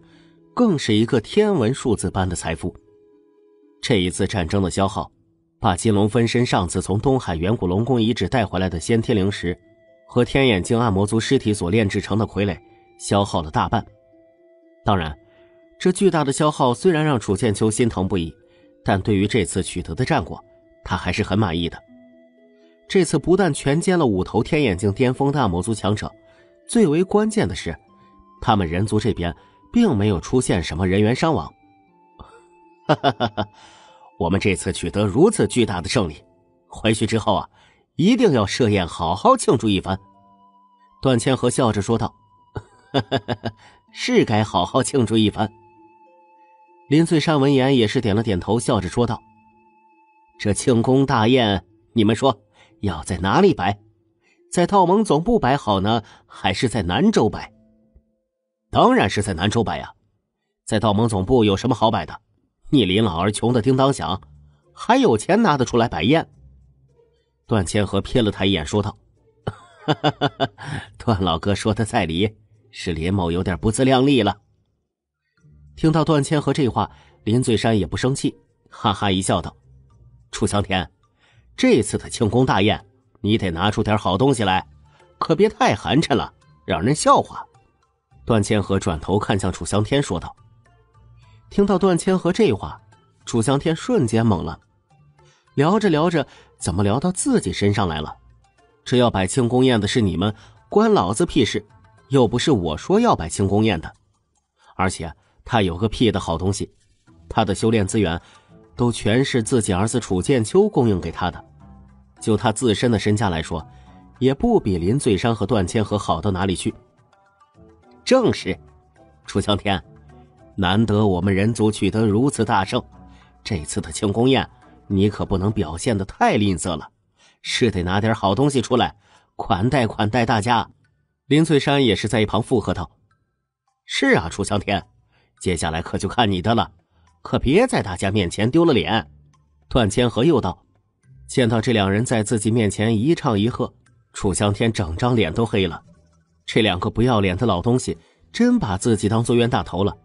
更是一个天文数字般的财富。这一次战争的消耗，把金龙分身上次从东海远古龙宫遗址带回来的先天灵石和天眼镜暗魔族尸体所炼制成的傀儡消耗了大半。当然。这巨大的消耗虽然让楚剑秋心疼不已，但对于这次取得的战果，他还是很满意的。这次不但全歼了五头天眼境巅峰大魔族强者，最为关键的是，他们人族这边并没有出现什么人员伤亡。哈哈哈哈！我们这次取得如此巨大的胜利，回去之后啊，一定要设宴好好庆祝一番。段千和笑着说道：“哈哈哈哈，是该好好庆祝一番。”林翠山闻言也是点了点头，笑着说道：“这庆功大宴，你们说要在哪里摆？在道盟总部摆好呢，还是在南州摆？当然是在南州摆呀！在道盟总部有什么好摆的？你林老儿穷的叮当响，还有钱拿得出来摆宴？”段千和瞥了他一眼，说道：“段老哥说的在理，是林某有点不自量力了。”听到段千和这话，林醉山也不生气，哈哈一笑，道：“楚香天，这次的庆功大宴，你得拿出点好东西来，可别太寒碜了，让人笑话。”段千和转头看向楚香天，说道：“听到段千和这话，楚香天瞬间懵了，聊着聊着，怎么聊到自己身上来了？这要摆庆功宴的是你们，关老子屁事？又不是我说要摆庆功宴的，而且……”他有个屁的好东西，他的修炼资源都全是自己儿子楚剑秋供应给他的。就他自身的身价来说，也不比林醉山和段千和好到哪里去。正是，楚香天，难得我们人族取得如此大胜，这次的庆功宴你可不能表现的太吝啬了，是得拿点好东西出来款待款待大家。林翠山也是在一旁附和道：“是啊，楚香天。”接下来可就看你的了，可别在大家面前丢了脸。段千和又道：“见到这两人在自己面前一唱一和，楚香天整张脸都黑了。这两个不要脸的老东西，真把自己当做冤大头了，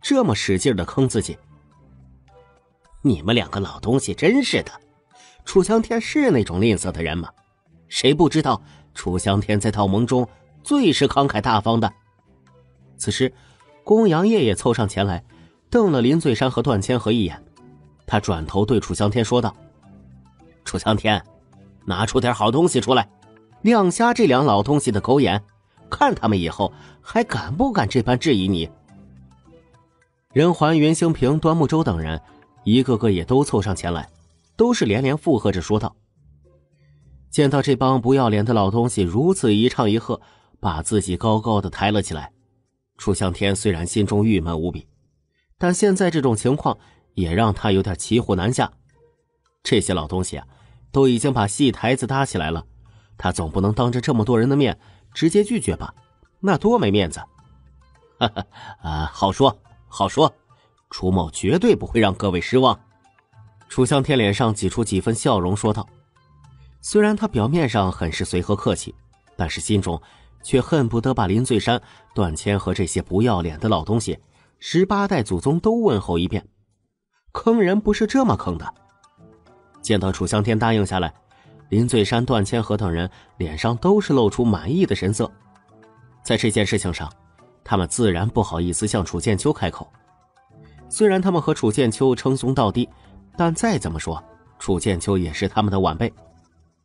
这么使劲的坑自己。你们两个老东西真是的，楚香天是那种吝啬的人吗？谁不知道楚香天在道盟中最是慷慨大方的？此时。”公羊夜也凑上前来，瞪了林醉山和段千和一眼，他转头对楚香天说道：“楚香天，拿出点好东西出来，亮瞎这两老东西的狗眼，看他们以后还敢不敢这般质疑你。”任环、袁兴平、端木舟等人一个个也都凑上前来，都是连连附和着说道：“见到这帮不要脸的老东西如此一唱一和，把自己高高的抬了起来。”楚向天虽然心中郁闷无比，但现在这种情况也让他有点骑虎难下。这些老东西啊，都已经把戏台子搭起来了，他总不能当着这么多人的面直接拒绝吧？那多没面子！哈哈，啊，好说好说，楚某绝对不会让各位失望。楚向天脸上挤出几分笑容，说道：“虽然他表面上很是随和客气，但是心中却恨不得把林醉山、段谦和这些不要脸的老东西，十八代祖宗都问候一遍。坑人不是这么坑的。”见到楚香天答应下来，林醉山、段谦和等人脸上都是露出满意的神色。在这件事情上，他们自然不好意思向楚剑秋开口。虽然他们和楚剑秋称兄道弟。但再怎么说，楚剑秋也是他们的晚辈。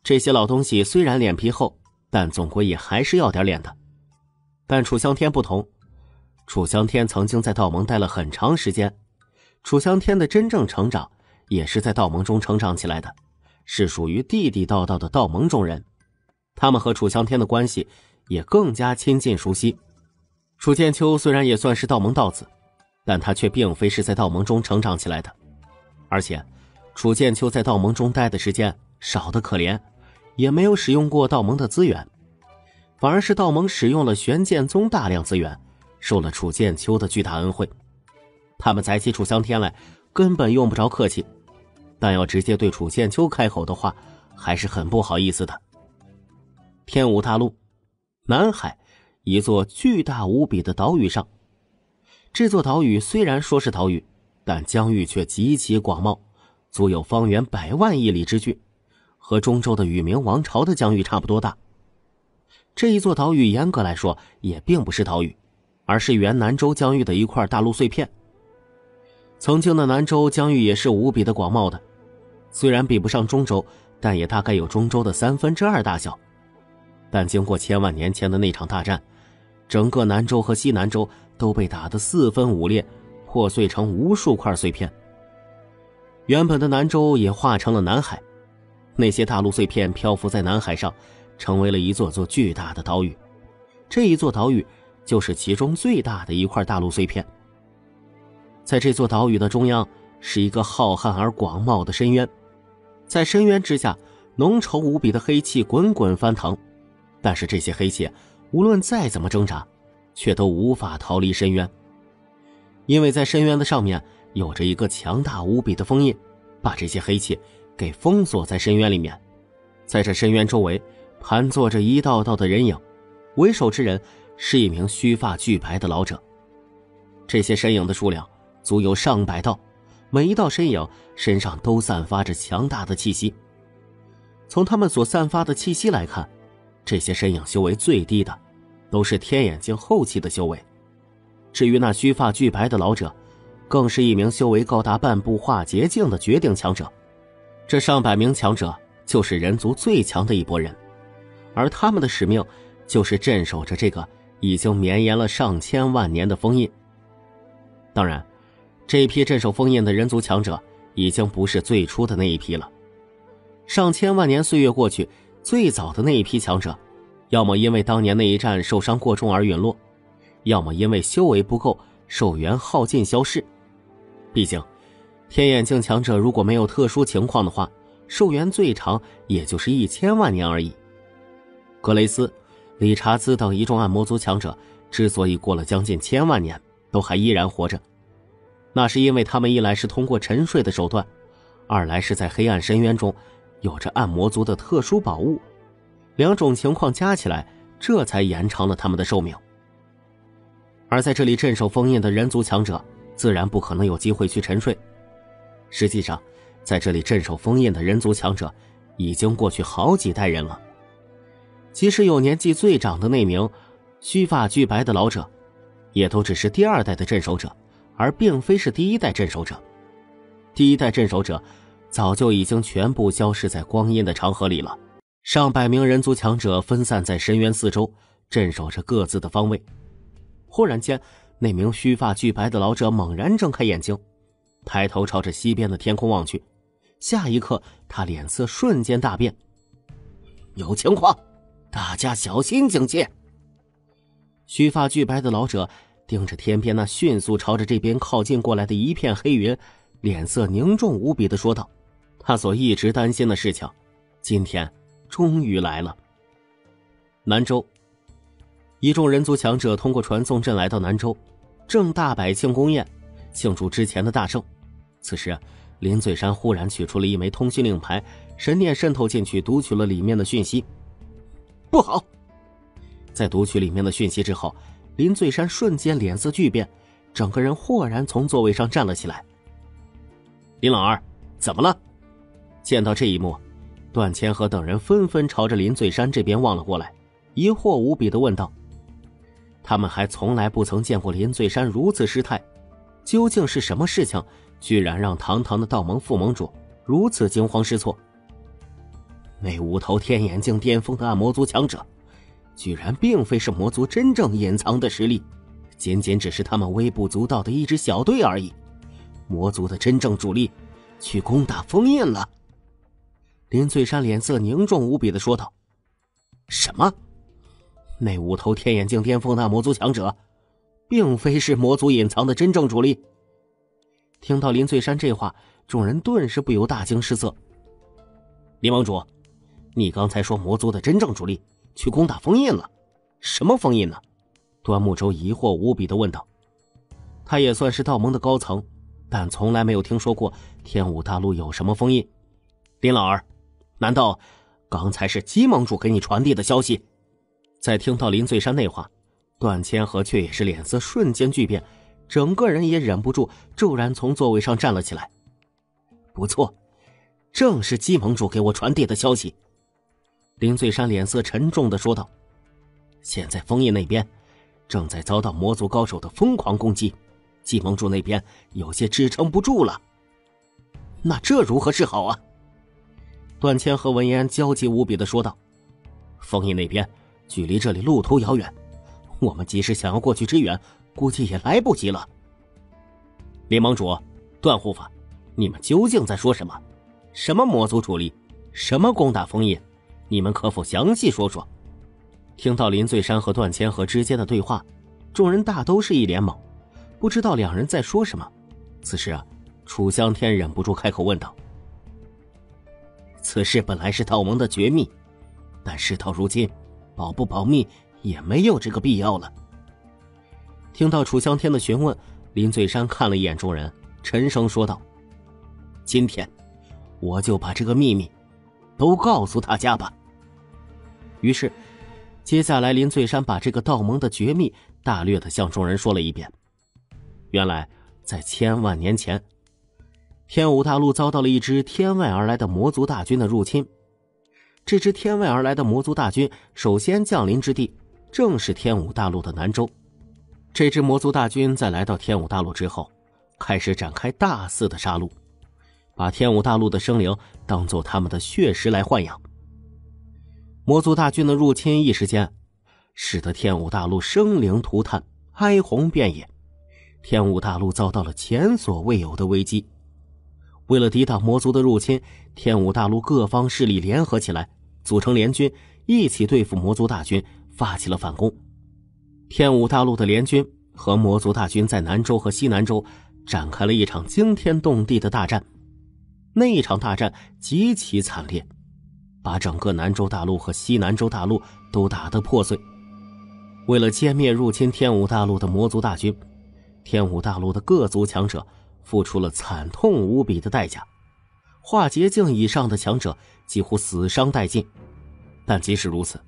这些老东西虽然脸皮厚，但总归也还是要点脸的。但楚香天不同，楚香天曾经在道盟待了很长时间，楚香天的真正成长也是在道盟中成长起来的，是属于地地道道的道盟中人。他们和楚香天的关系也更加亲近熟悉。楚剑秋虽然也算是道盟道子，但他却并非是在道盟中成长起来的。而且，楚剑秋在道盟中待的时间少得可怜，也没有使用过道盟的资源，反而是道盟使用了玄剑宗大量资源，受了楚剑秋的巨大恩惠。他们宰起楚香天来，根本用不着客气，但要直接对楚剑秋开口的话，还是很不好意思的。天武大陆，南海，一座巨大无比的岛屿上，这座岛屿虽然说是岛屿。但疆域却极其广袤，足有方圆百万亿里之巨，和中州的羽明王朝的疆域差不多大。这一座岛屿严格来说也并不是岛屿，而是原南州疆域的一块大陆碎片。曾经的南州疆域也是无比的广袤的，虽然比不上中州，但也大概有中州的三分之二大小。但经过千万年前的那场大战，整个南州和西南州都被打得四分五裂。破碎成无数块碎片。原本的南州也化成了南海，那些大陆碎片漂浮在南海上，成为了一座座巨大的岛屿。这一座岛屿就是其中最大的一块大陆碎片。在这座岛屿的中央是一个浩瀚而广袤的深渊，在深渊之下，浓稠无比的黑气滚滚翻腾，但是这些黑气无论再怎么挣扎，却都无法逃离深渊。因为在深渊的上面有着一个强大无比的封印，把这些黑气给封锁在深渊里面。在这深渊周围盘坐着一道道的人影，为首之人是一名须发俱白的老者。这些身影的数量足有上百道，每一道身影身上都散发着强大的气息。从他们所散发的气息来看，这些身影修为最低的，都是天眼境后期的修为。至于那须发俱白的老者，更是一名修为高达半步化劫境的绝顶强者。这上百名强者就是人族最强的一拨人，而他们的使命就是镇守着这个已经绵延了上千万年的封印。当然，这批镇守封印的人族强者已经不是最初的那一批了。上千万年岁月过去，最早的那一批强者，要么因为当年那一战受伤过重而陨落。要么因为修为不够，寿元耗尽消逝。毕竟，天眼境强者如果没有特殊情况的话，寿元最长也就是一千万年而已。格雷斯、理查兹等一众暗魔族强者之所以过了将近千万年都还依然活着，那是因为他们一来是通过沉睡的手段，二来是在黑暗深渊中有着暗魔族的特殊宝物，两种情况加起来，这才延长了他们的寿命。而在这里镇守封印的人族强者，自然不可能有机会去沉睡。实际上，在这里镇守封印的人族强者，已经过去好几代人了。即使有年纪最长的那名须发俱白的老者，也都只是第二代的镇守者，而并非是第一代镇守者。第一代镇守者，早就已经全部消失在光阴的长河里了。上百名人族强者分散在深渊四周，镇守着各自的方位。忽然间，那名须发俱白的老者猛然睁开眼睛，抬头朝着西边的天空望去。下一刻，他脸色瞬间大变：“有情况，大家小心警戒！”须发俱白的老者盯着天边那迅速朝着这边靠近过来的一片黑云，脸色凝重无比的说道：“他所一直担心的事情，今天终于来了。”南州。一众人族强者通过传送阵来到南州，正大摆庆功宴，庆祝之前的大胜。此时，林醉山忽然取出了一枚通讯令牌，神念渗透进去，读取了里面的讯息。不好！在读取里面的讯息之后，林醉山瞬间脸色巨变，整个人豁然从座位上站了起来。林老二，怎么了？见到这一幕，段千和等人纷纷朝着林醉山这边望了过来，疑惑无比的问道：“他们还从来不曾见过林醉山如此失态，究竟是什么事情，居然让堂堂的道盟副盟主如此惊慌失措？那五头天眼境巅峰的暗魔族强者，居然并非是魔族真正隐藏的实力，仅仅只是他们微不足道的一支小队而已。魔族的真正主力，去攻打封印了。”林翠山脸色凝重无比的说道：“什么？那五头天眼境巅峰的魔族强者，并非是魔族隐藏的真正主力。”听到林翠山这话，众人顿时不由大惊失色。林盟主，你刚才说魔族的真正主力去攻打封印了？什么封印呢？端木舟疑惑无比的问道。他也算是道盟的高层，但从来没有听说过天武大陆有什么封印。林老二。难道刚才是姬盟主给你传递的消息？在听到林醉山那话，段千和却也是脸色瞬间巨变，整个人也忍不住骤然从座位上站了起来。不错，正是姬盟主给我传递的消息。林醉山脸色沉重的说道：“现在封印那边正在遭到魔族高手的疯狂攻击，姬盟主那边有些支撑不住了。那这如何是好啊？”段谦和闻言焦急无比的说道：“封印那边距离这里路途遥远，我们即使想要过去支援，估计也来不及了。”林盟主，段护法，你们究竟在说什么？什么魔族主力？什么攻打封印？你们可否详细说说？听到林醉山和段谦和之间的对话，众人大都是一脸懵，不知道两人在说什么。此时啊，楚香天忍不住开口问道。此事本来是道盟的绝密，但事到如今，保不保密也没有这个必要了。听到楚香天的询问，林醉山看了一眼众人，沉声说道：“今天，我就把这个秘密，都告诉大家吧。”于是，接下来林醉山把这个道盟的绝密大略的向众人说了一遍。原来，在千万年前。天武大陆遭到了一支天外而来的魔族大军的入侵。这支天外而来的魔族大军首先降临之地，正是天武大陆的南州。这支魔族大军在来到天武大陆之后，开始展开大肆的杀戮，把天武大陆的生灵当做他们的血食来豢养。魔族大军的入侵一时间，使得天武大陆生灵涂炭，哀鸿遍野，天武大陆遭到了前所未有的危机。为了抵挡魔族的入侵，天武大陆各方势力联合起来，组成联军，一起对付魔族大军，发起了反攻。天武大陆的联军和魔族大军在南州和西南州展开了一场惊天动地的大战。那一场大战极其惨烈，把整个南州大陆和西南州大陆都打得破碎。为了歼灭入侵天武大陆的魔族大军，天武大陆的各族强者。付出了惨痛无比的代价，化劫境以上的强者几乎死伤殆尽。但即使如此，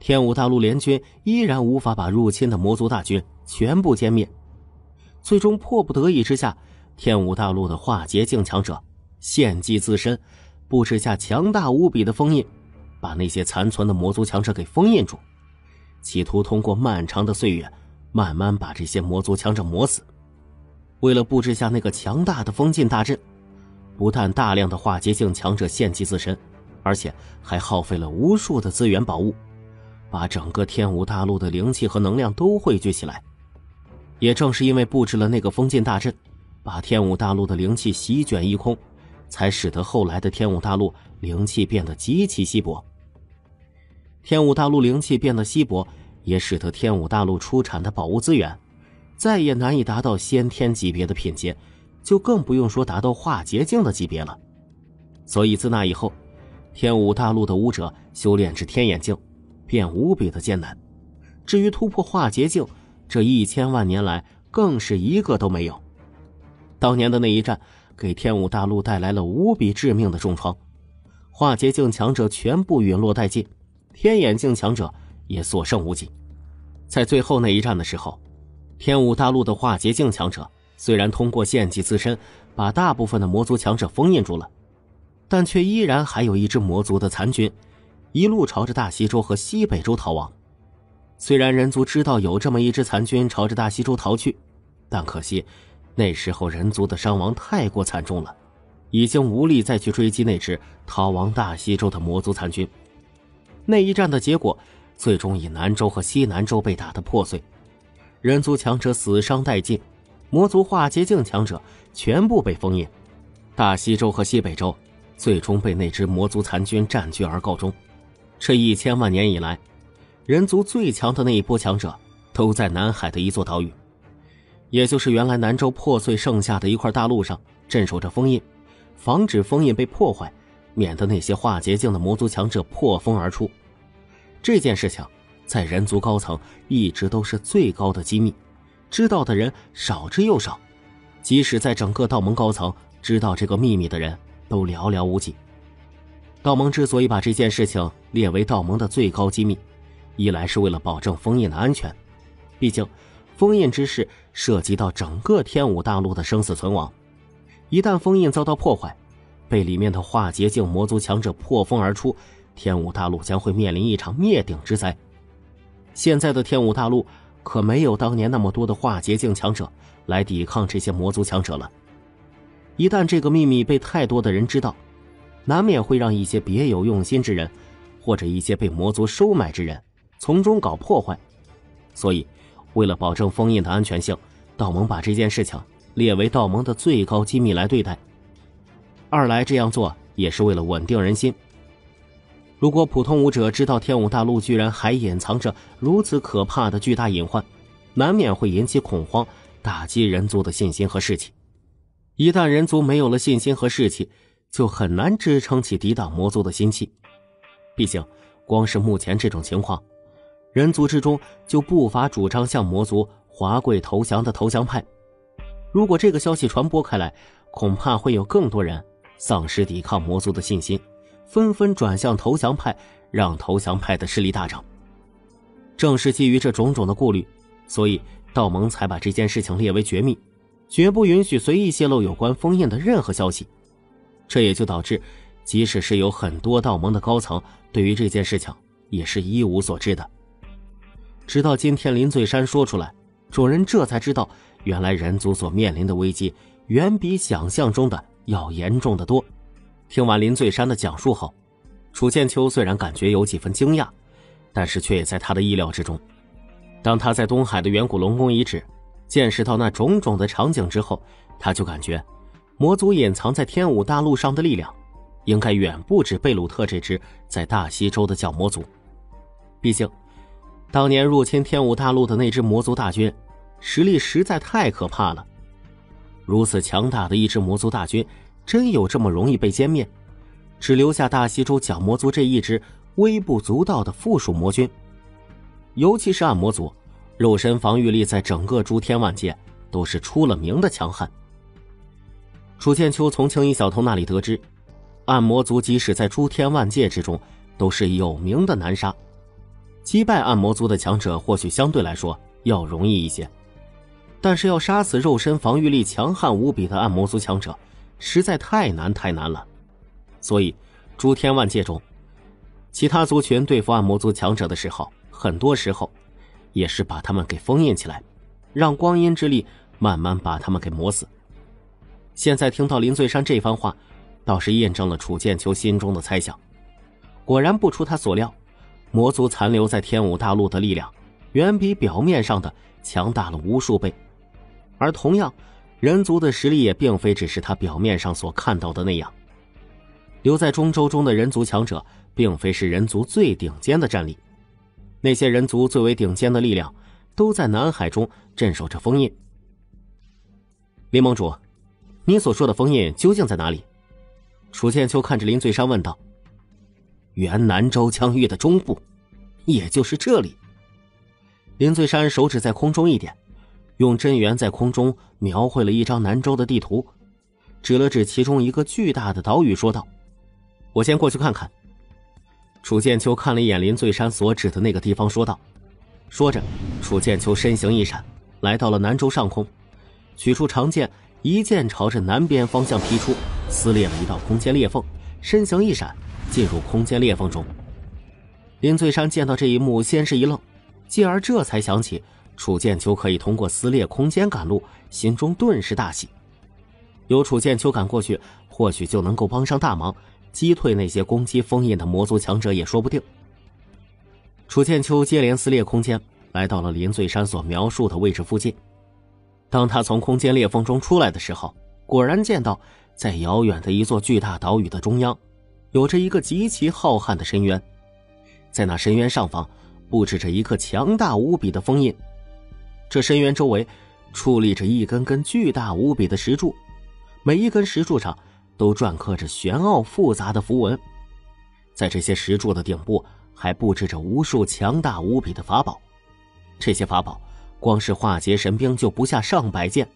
天武大陆联军依然无法把入侵的魔族大军全部歼灭。最终迫不得已之下，天武大陆的化劫境强者献祭自身，布置下强大无比的封印，把那些残存的魔族强者给封印住，企图通过漫长的岁月，慢慢把这些魔族强者磨死。为了布置下那个强大的封禁大阵，不但大量的化劫境强者献祭自身，而且还耗费了无数的资源宝物，把整个天武大陆的灵气和能量都汇聚起来。也正是因为布置了那个封禁大阵，把天武大陆的灵气席卷一空，才使得后来的天武大陆灵气变得极其稀薄。天武大陆灵气变得稀薄，也使得天武大陆出产的宝物资源。再也难以达到先天级别的品阶，就更不用说达到化劫境的级别了。所以自那以后，天武大陆的武者修炼至天眼境，便无比的艰难。至于突破化劫境，这一千万年来更是一个都没有。当年的那一战，给天武大陆带来了无比致命的重创，化劫境强者全部陨落殆尽，天眼境强者也所剩无几。在最后那一战的时候，天武大陆的化劫境强者虽然通过献祭自身，把大部分的魔族强者封印住了，但却依然还有一支魔族的残军，一路朝着大西洲和西北洲逃亡。虽然人族知道有这么一支残军朝着大西洲逃去，但可惜。那时候人族的伤亡太过惨重了，已经无力再去追击那支逃亡大西洲的魔族残军。那一战的结果，最终以南州和西南州被打得破碎，人族强者死伤殆尽，魔族化劫境强者全部被封印，大西洲和西北洲最终被那支魔族残军占据而告终。这一千万年以来，人族最强的那一波强者都在南海的一座岛屿。也就是原来南州破碎剩下的一块大陆上镇守着封印，防止封印被破坏，免得那些化劫境的魔族强者破封而出。这件事情在人族高层一直都是最高的机密，知道的人少之又少。即使在整个道盟高层，知道这个秘密的人都寥寥无几。道盟之所以把这件事情列为道盟的最高机密，一来是为了保证封印的安全，毕竟。封印之事涉及到整个天武大陆的生死存亡，一旦封印遭到破坏，被里面的化劫境魔族强者破封而出，天武大陆将会面临一场灭顶之灾。现在的天武大陆可没有当年那么多的化劫境强者来抵抗这些魔族强者了。一旦这个秘密被太多的人知道，难免会让一些别有用心之人，或者一些被魔族收买之人从中搞破坏，所以。为了保证封印的安全性，道盟把这件事情列为道盟的最高机密来对待。二来这样做也是为了稳定人心。如果普通武者知道天武大陆居然还隐藏着如此可怕的巨大隐患，难免会引起恐慌，打击人族的信心和士气。一旦人族没有了信心和士气，就很难支撑起抵挡魔族的心气。毕竟，光是目前这种情况。人族之中就不乏主张向魔族华贵投降的投降派，如果这个消息传播开来，恐怕会有更多人丧失抵抗魔族的信心，纷纷转向投降派，让投降派的势力大涨。正是基于这种种的顾虑，所以道盟才把这件事情列为绝密，绝不允许随意泄露有关封印的任何消息。这也就导致，即使是有很多道盟的高层对于这件事情也是一无所知的。直到今天，林醉山说出来，众人这才知道，原来人族所面临的危机远比想象中的要严重的多。听完林醉山的讲述后，楚剑秋虽然感觉有几分惊讶，但是却也在他的意料之中。当他在东海的远古龙宫遗址见识到那种种的场景之后，他就感觉，魔族隐藏在天武大陆上的力量，应该远不止贝鲁特这支在大西洲的角魔族，毕竟。当年入侵天武大陆的那支魔族大军，实力实在太可怕了。如此强大的一支魔族大军，真有这么容易被歼灭？只留下大西洲角魔族这一支微不足道的附属魔军。尤其是暗魔族，肉身防御力在整个诸天万界都是出了名的强悍。楚剑秋从青衣小偷那里得知，暗魔族即使在诸天万界之中，都是有名的难杀。击败暗魔族的强者或许相对来说要容易一些，但是要杀死肉身防御力强悍无比的暗魔族强者，实在太难太难了。所以，诸天万界中，其他族群对付暗魔族强者的时候，很多时候也是把他们给封印起来，让光阴之力慢慢把他们给磨死。现在听到林醉山这番话，倒是验证了楚剑秋心中的猜想，果然不出他所料。魔族残留在天武大陆的力量，远比表面上的强大了无数倍，而同样，人族的实力也并非只是他表面上所看到的那样。留在中州中的人族强者，并非是人族最顶尖的战力，那些人族最为顶尖的力量，都在南海中镇守着封印。林盟主，你所说的封印究竟在哪里？楚剑秋看着林醉山问道。原南州疆域的中部，也就是这里。林醉山手指在空中一点，用真元在空中描绘了一张南州的地图，指了指其中一个巨大的岛屿，说道：“我先过去看看。”楚剑秋看了一眼林醉山所指的那个地方，说道：“说着，楚剑秋身形一闪，来到了南州上空，取出长剑，一剑朝着南边方向劈出，撕裂了一道空间裂缝，身形一闪，进入空间裂缝中。”林醉山见到这一幕，先是一愣，继而这才想起。楚剑秋可以通过撕裂空间赶路，心中顿时大喜。有楚剑秋赶过去，或许就能够帮上大忙，击退那些攻击封印的魔族强者也说不定。楚剑秋接连撕裂空间，来到了林醉山所描述的位置附近。当他从空间裂缝中出来的时候，果然见到在遥远的一座巨大岛屿的中央，有着一个极其浩瀚的深渊，在那深渊上方布置着一个强大无比的封印。这深渊周围矗立着一根根巨大无比的石柱，每一根石柱上都篆刻着玄奥复杂的符文。在这些石柱的顶部还布置着无数强大无比的法宝，这些法宝光是化劫神兵就不下上百件，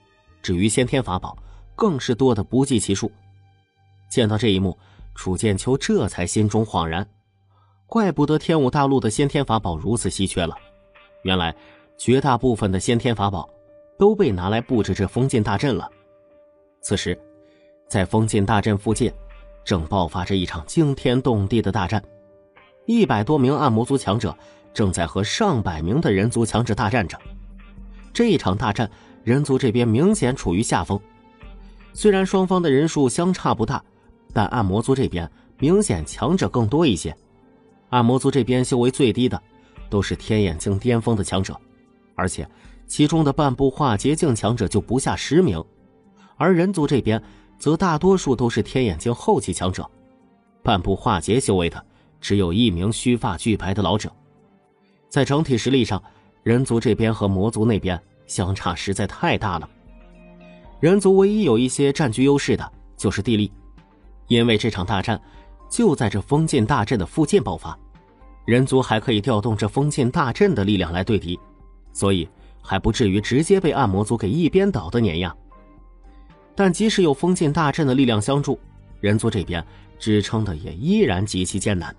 至于先天法宝更是多的不计其数。见到这一幕，楚剑秋这才心中恍然，怪不得天武大陆的先天法宝如此稀缺了，原来。绝大部分的先天法宝都被拿来布置这封禁大阵了。此时，在封禁大阵附近，正爆发着一场惊天动地的大战。一百多名暗魔族强者正在和上百名的人族强者大战着。这一场大战，人族这边明显处于下风。虽然双方的人数相差不大，但暗魔族这边明显强者更多一些。暗魔族这边修为最低的，都是天眼境巅峰的强者。而且，其中的半步化劫境强者就不下十名，而人族这边则大多数都是天眼境后期强者，半步化劫修为的只有一名须发俱白的老者。在整体实力上，人族这边和魔族那边相差实在太大了。人族唯一有一些占据优势的就是地利，因为这场大战就在这封禁大阵的附近爆发，人族还可以调动这封禁大阵的力量来对敌。所以还不至于直接被暗魔族给一边倒的碾压，但即使有封禁大阵的力量相助，人族这边支撑的也依然极其艰难。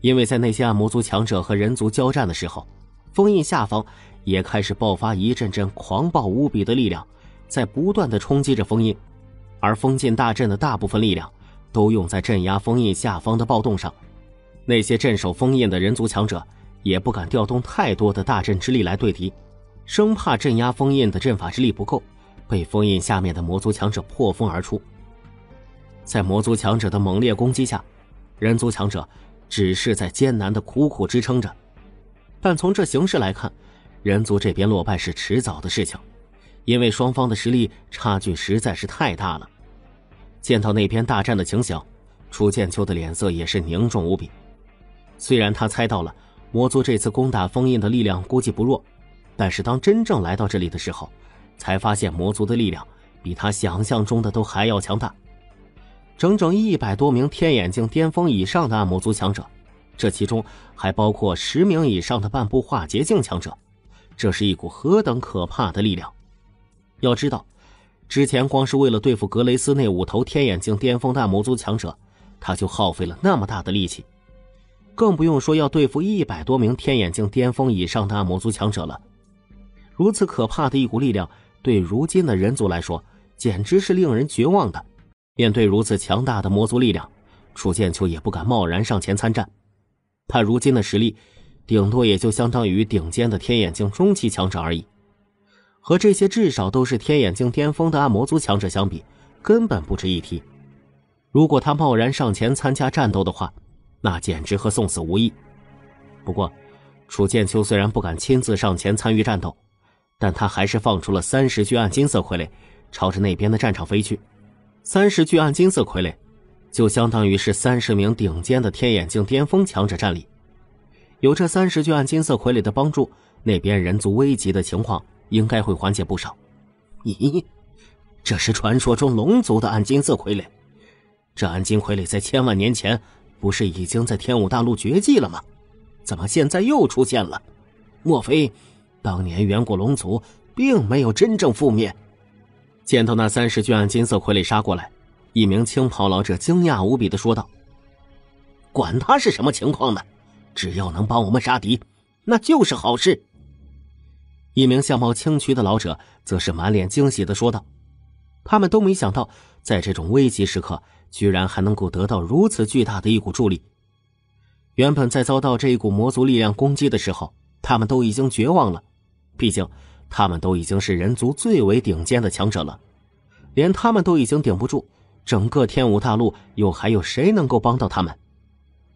因为在那些暗魔族强者和人族交战的时候，封印下方也开始爆发一阵阵狂暴无比的力量，在不断的冲击着封印，而封禁大阵的大部分力量都用在镇压封印下方的暴动上，那些镇守封印的人族强者。也不敢调动太多的大阵之力来对敌，生怕镇压封印的阵法之力不够，被封印下面的魔族强者破风而出。在魔族强者的猛烈攻击下，人族强者只是在艰难的苦苦支撑着。但从这形势来看，人族这边落败是迟早的事情，因为双方的实力差距实在是太大了。见到那边大战的情形，楚剑秋的脸色也是凝重无比。虽然他猜到了。魔族这次攻打封印的力量估计不弱，但是当真正来到这里的时候，才发现魔族的力量比他想象中的都还要强大。整整一百多名天眼境巅峰以上的暗魔族强者，这其中还包括十名以上的半步化劫境强者，这是一股何等可怕的力量！要知道，之前光是为了对付格雷斯那五头天眼境巅峰大魔族强者，他就耗费了那么大的力气。更不用说要对付一百多名天眼境巅峰以上的暗魔族强者了。如此可怕的一股力量，对如今的人族来说，简直是令人绝望的。面对如此强大的魔族力量，楚剑秋也不敢贸然上前参战。他如今的实力，顶多也就相当于顶尖的天眼境中期强者而已，和这些至少都是天眼境巅峰的暗魔族强者相比，根本不值一提。如果他贸然上前参加战斗的话，那简直和送死无异。不过，楚剑秋虽然不敢亲自上前参与战斗，但他还是放出了三十具暗金色傀儡，朝着那边的战场飞去。三十具暗金色傀儡，就相当于是三十名顶尖的天眼境巅峰强者战力。有这三十具暗金色傀儡的帮助，那边人族危急的情况应该会缓解不少。咦，这是传说中龙族的暗金色傀儡。这暗金傀儡在千万年前。不是已经在天武大陆绝迹了吗？怎么现在又出现了？莫非当年远古龙族并没有真正覆灭。见到那三十具暗金色傀儡杀过来，一名青袍老者惊讶无比的说道：“管他是什么情况呢，只要能帮我们杀敌，那就是好事。”一名相貌清癯的老者则是满脸惊喜的说道：“他们都没想到，在这种危急时刻，居然还能够得到如此巨大的一股助力。原本在遭到这一股魔族力量攻击的时候，他们都已经绝望了。毕竟，他们都已经是人族最为顶尖的强者了，连他们都已经顶不住，整个天武大陆又还有谁能够帮到他们？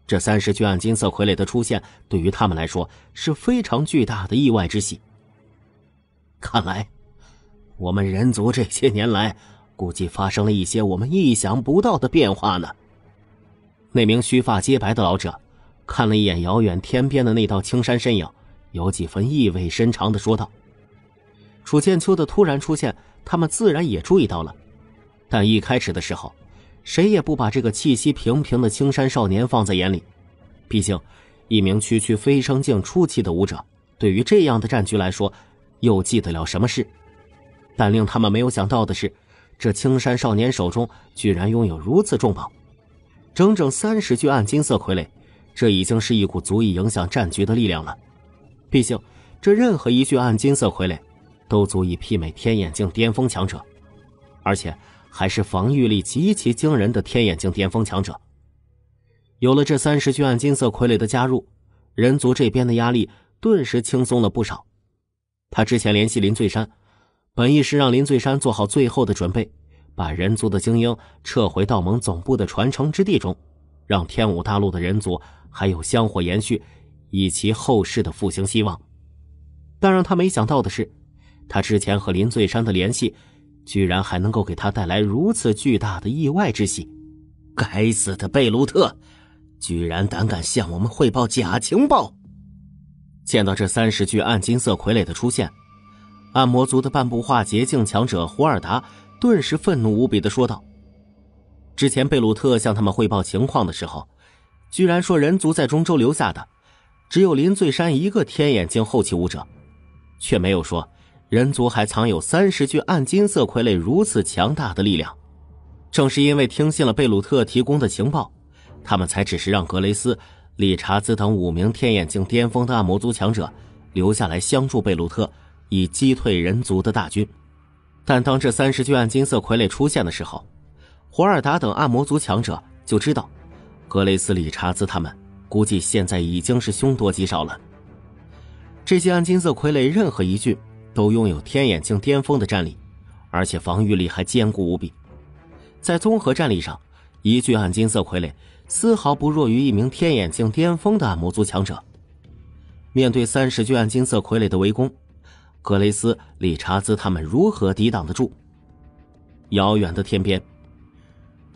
这三十具暗金色傀儡的出现，对于他们来说是非常巨大的意外之喜。”看来，我们人族这些年来，估计发生了一些我们意想不到的变化呢。那名须发皆白的老者看了一眼遥远天边的那道青山身影，有几分意味深长的说道：“楚剑秋的突然出现，他们自然也注意到了，但一开始的时候，谁也不把这个气息平平的青山少年放在眼里。毕竟，一名区区飞升境初期的武者，对于这样的战局来说。”又记得了什么事？但令他们没有想到的是，这青山少年手中居然拥有如此重宝，整整三十具暗金色傀儡，这已经是一股足以影响战局的力量了。毕竟，这任何一具暗金色傀儡，都足以媲美天眼境巅峰强者，而且还是防御力极其惊人的天眼境巅峰强者。有了这三十具暗金色傀儡的加入，人族这边的压力顿时轻松了不少。他之前联系林醉山，本意是让林醉山做好最后的准备，把人族的精英撤回道盟总部的传承之地中，让天武大陆的人族还有香火延续，以其后世的复兴希望。但让他没想到的是，他之前和林醉山的联系，居然还能够给他带来如此巨大的意外之喜。该死的贝鲁特，居然胆敢向我们汇报假情报！见到这三十具暗金色傀儡的出现，暗魔族的半步化捷境强者胡尔达顿时愤怒无比的说道：“之前贝鲁特向他们汇报情况的时候，居然说人族在中州留下的只有林醉山一个天眼境后期武者，却没有说人族还藏有三十具暗金色傀儡如此强大的力量。正是因为听信了贝鲁特提供的情报，他们才只是让格雷斯。”理查兹等五名天眼境巅峰的暗魔族强者留下来相助贝鲁特，以击退人族的大军。但当这三十具暗金色傀儡出现的时候，胡尔达等暗魔族强者就知道，格雷斯、理查兹他们估计现在已经是凶多吉少了。这些暗金色傀儡任何一具都拥有天眼境巅峰的战力，而且防御力还坚固无比。在综合战力上，一具暗金色傀儡。丝毫不弱于一名天眼境巅峰的暗魔族强者。面对三十具暗金色傀儡的围攻，格雷斯、理查兹他们如何抵挡得住？遥远的天边，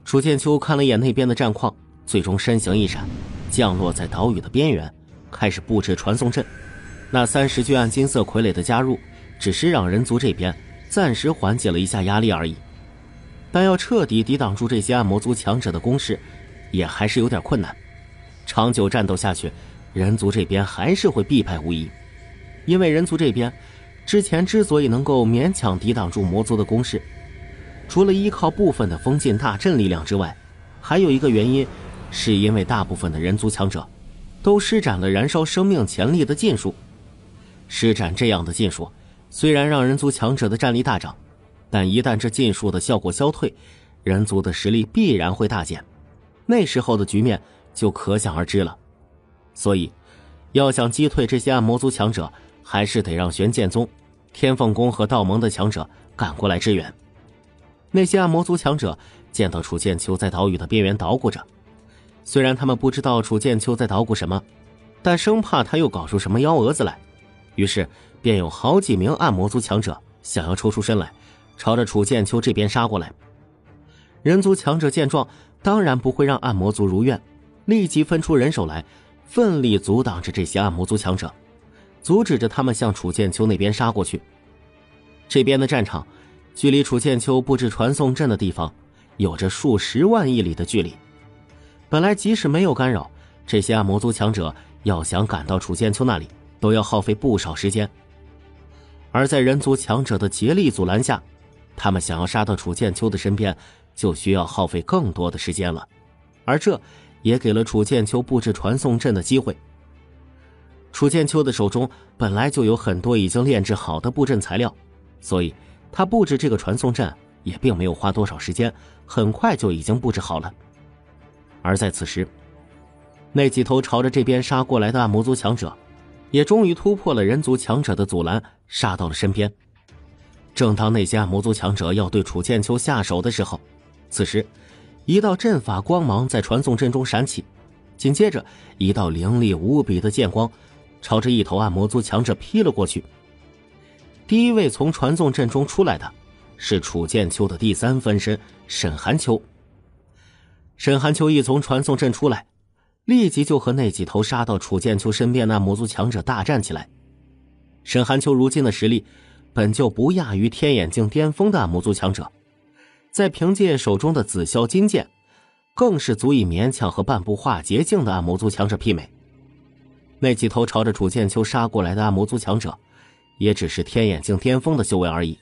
楚剑秋看了一眼那边的战况，最终身形一闪，降落在岛屿的边缘，开始布置传送阵。那三十具暗金色傀儡的加入，只是让人族这边暂时缓解了一下压力而已，但要彻底抵挡住这些暗魔族强者的攻势。也还是有点困难，长久战斗下去，人族这边还是会必败无疑。因为人族这边之前之所以能够勉强抵挡住魔族的攻势，除了依靠部分的封禁大阵力量之外，还有一个原因，是因为大部分的人族强者都施展了燃烧生命潜力的禁术。施展这样的禁术，虽然让人族强者的战力大涨，但一旦这禁术的效果消退，人族的实力必然会大减。那时候的局面就可想而知了，所以要想击退这些暗魔族强者，还是得让玄剑宗、天凤宫和道盟的强者赶过来支援。那些暗魔族强者见到楚剑秋在岛屿的边缘捣鼓着，虽然他们不知道楚剑秋在捣鼓什么，但生怕他又搞出什么幺蛾子来，于是便有好几名暗魔族强者想要抽出身来，朝着楚剑秋这边杀过来。人族强者见状。当然不会让暗魔族如愿，立即分出人手来，奋力阻挡着这些暗魔族强者，阻止着他们向楚剑秋那边杀过去。这边的战场，距离楚剑秋布置传送阵的地方，有着数十万亿里的距离。本来即使没有干扰，这些暗魔族强者要想赶到楚剑秋那里，都要耗费不少时间。而在人族强者的竭力阻拦下，他们想要杀到楚剑秋的身边，就需要耗费更多的时间了。而这也给了楚剑秋布置传送阵的机会。楚剑秋的手中本来就有很多已经炼制好的布阵材料，所以他布置这个传送阵也并没有花多少时间，很快就已经布置好了。而在此时，那几头朝着这边杀过来的暗魔族强者，也终于突破了人族强者的阻拦，杀到了身边。正当那些暗魔族强者要对楚剑秋下手的时候，此时。一道阵法光芒在传送阵中闪起，紧接着一道凌厉无比的剑光朝着一头暗魔族强者劈了过去。第一位从传送阵中出来的是楚剑秋的第三分身沈寒秋。沈寒秋一从传送阵出来，立即就和那几头杀到楚剑秋身边的魔族强者大战起来。沈寒秋如今的实力本就不亚于天眼境巅峰的魔族强者。再凭借手中的紫霄金剑，更是足以勉强和半步化劫境的暗魔族强者媲美。那几头朝着楚剑秋杀过来的暗魔族强者，也只是天眼境巅峰的修为而已，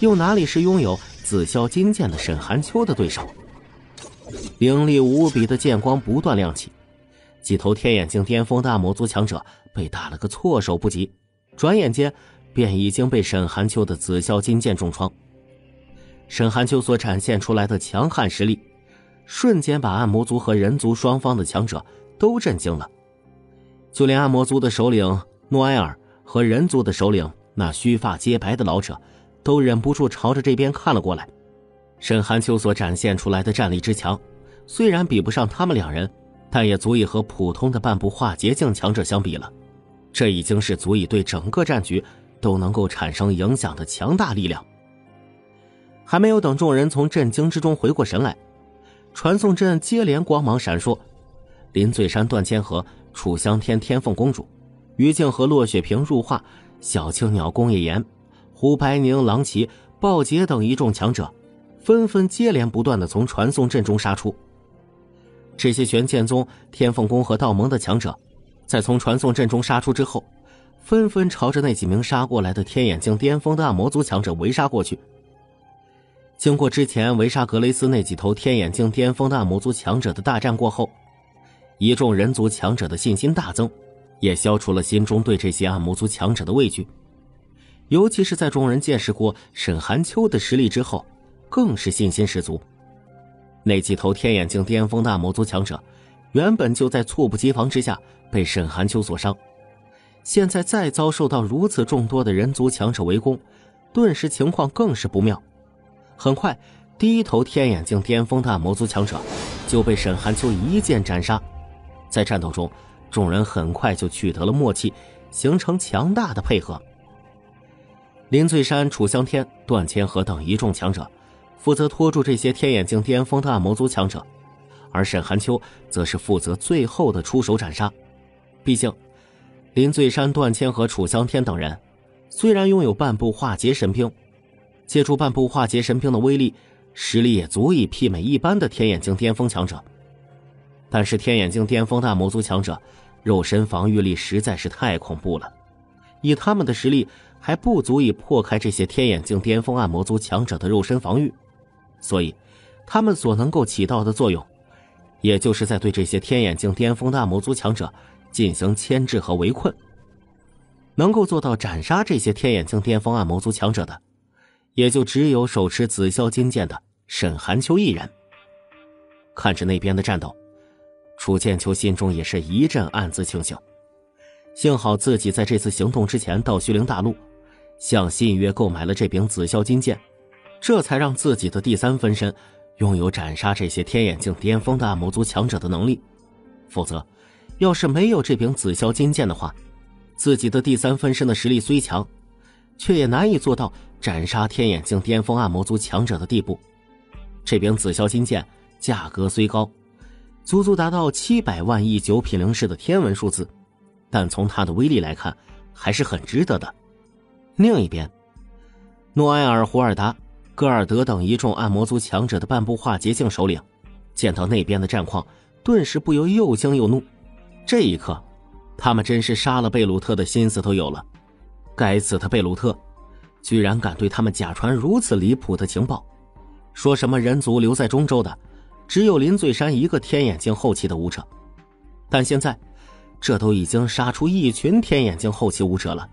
又哪里是拥有紫霄金剑的沈寒秋的对手？凌厉无比的剑光不断亮起，几头天眼境巅峰的暗魔族强者被打了个措手不及，转眼间便已经被沈寒秋的紫霄金剑重创。沈寒秋所展现出来的强悍实力，瞬间把暗魔族和人族双方的强者都震惊了。就连暗魔族的首领诺埃尔和人族的首领那须发皆白的老者，都忍不住朝着这边看了过来。沈寒秋所展现出来的战力之强，虽然比不上他们两人，但也足以和普通的半步化劫境强者相比了。这已经是足以对整个战局都能够产生影响的强大力量。还没有等众人从震惊之中回过神来，传送阵接连光芒闪烁，林醉山、段千和、楚香天、天凤公主、于静和洛雪萍入画、小青鸟、宫野岩、胡白宁、狼骑、暴杰等一众强者，纷纷接连不断的从传送阵中杀出。这些玄剑宗、天凤宫和道盟的强者，在从传送阵中杀出之后，纷纷朝着那几名杀过来的天眼境巅峰的暗魔族强者围杀过去。经过之前围杀格雷斯那几头天眼境巅峰的暗魔族强者的大战过后，一众人族强者的信心大增，也消除了心中对这些暗魔族强者的畏惧。尤其是在众人见识过沈寒秋的实力之后，更是信心十足。那几头天眼境巅峰的暗魔族强者，原本就在猝不及防之下被沈寒秋所伤，现在再遭受到如此众多的人族强者围攻，顿时情况更是不妙。很快，第一头天眼境巅峰的魔族强者就被沈寒秋一剑斩杀。在战斗中，众人很快就取得了默契，形成强大的配合。林醉山、楚香天、段千和等一众强者负责拖住这些天眼境巅峰的暗魔族强者，而沈寒秋则是负责最后的出手斩杀。毕竟，林醉山、段谦和楚香天等人虽然拥有半步化劫神兵。借助半步化劫神兵的威力，实力也足以媲美一般的天眼境巅峰强者。但是天眼境巅峰大魔族强者，肉身防御力实在是太恐怖了，以他们的实力还不足以破开这些天眼境巅峰暗魔族强者的肉身防御，所以他们所能够起到的作用，也就是在对这些天眼境巅峰大魔族强者进行牵制和围困。能够做到斩杀这些天眼境巅峰暗魔族强者的。也就只有手持紫霄金剑的沈寒秋一人。看着那边的战斗，楚剑秋心中也是一阵暗自庆幸，幸好自己在这次行动之前到虚灵大陆，向信约购买了这柄紫霄金剑，这才让自己的第三分身拥有斩杀这些天眼境巅峰的暗魔族强者的能力。否则，要是没有这柄紫霄金剑的话，自己的第三分身的实力虽强。却也难以做到斩杀天眼境巅峰暗魔族强者的地步。这柄紫霄金剑价格虽高，足足达到七百万亿九品灵石的天文数字，但从它的威力来看，还是很值得的。另一边，诺埃尔、胡尔达、戈尔德等一众暗魔族强者的半步化劫境首领，见到那边的战况，顿时不由又惊又怒。这一刻，他们真是杀了贝鲁特的心思都有了。该死的贝鲁特，居然敢对他们假传如此离谱的情报，说什么人族留在中州的只有林醉山一个天眼境后期的武者，但现在这都已经杀出一群天眼境后期武者了，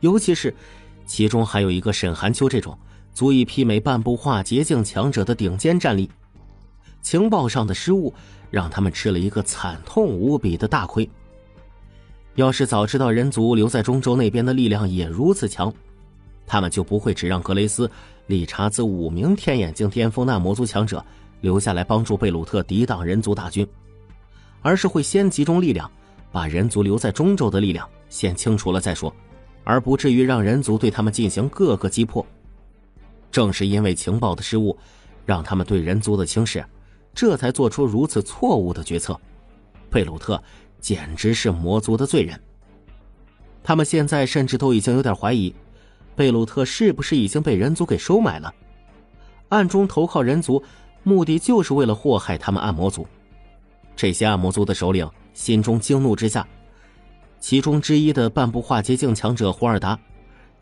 尤其是其中还有一个沈寒秋这种足以媲美半步化劫境强者的顶尖战力，情报上的失误让他们吃了一个惨痛无比的大亏。要是早知道人族留在中州那边的力量也如此强，他们就不会只让格雷斯、理查兹五名天眼境巅峰那魔族强者留下来帮助贝鲁特抵挡人族大军，而是会先集中力量，把人族留在中州的力量先清除了再说，而不至于让人族对他们进行各个击破。正是因为情报的失误，让他们对人族的轻视，这才做出如此错误的决策。贝鲁特。简直是魔族的罪人。他们现在甚至都已经有点怀疑，贝鲁特是不是已经被人族给收买了，暗中投靠人族，目的就是为了祸害他们暗魔族。这些暗魔族的首领心中惊怒之下，其中之一的半步化阶境强者胡尔达，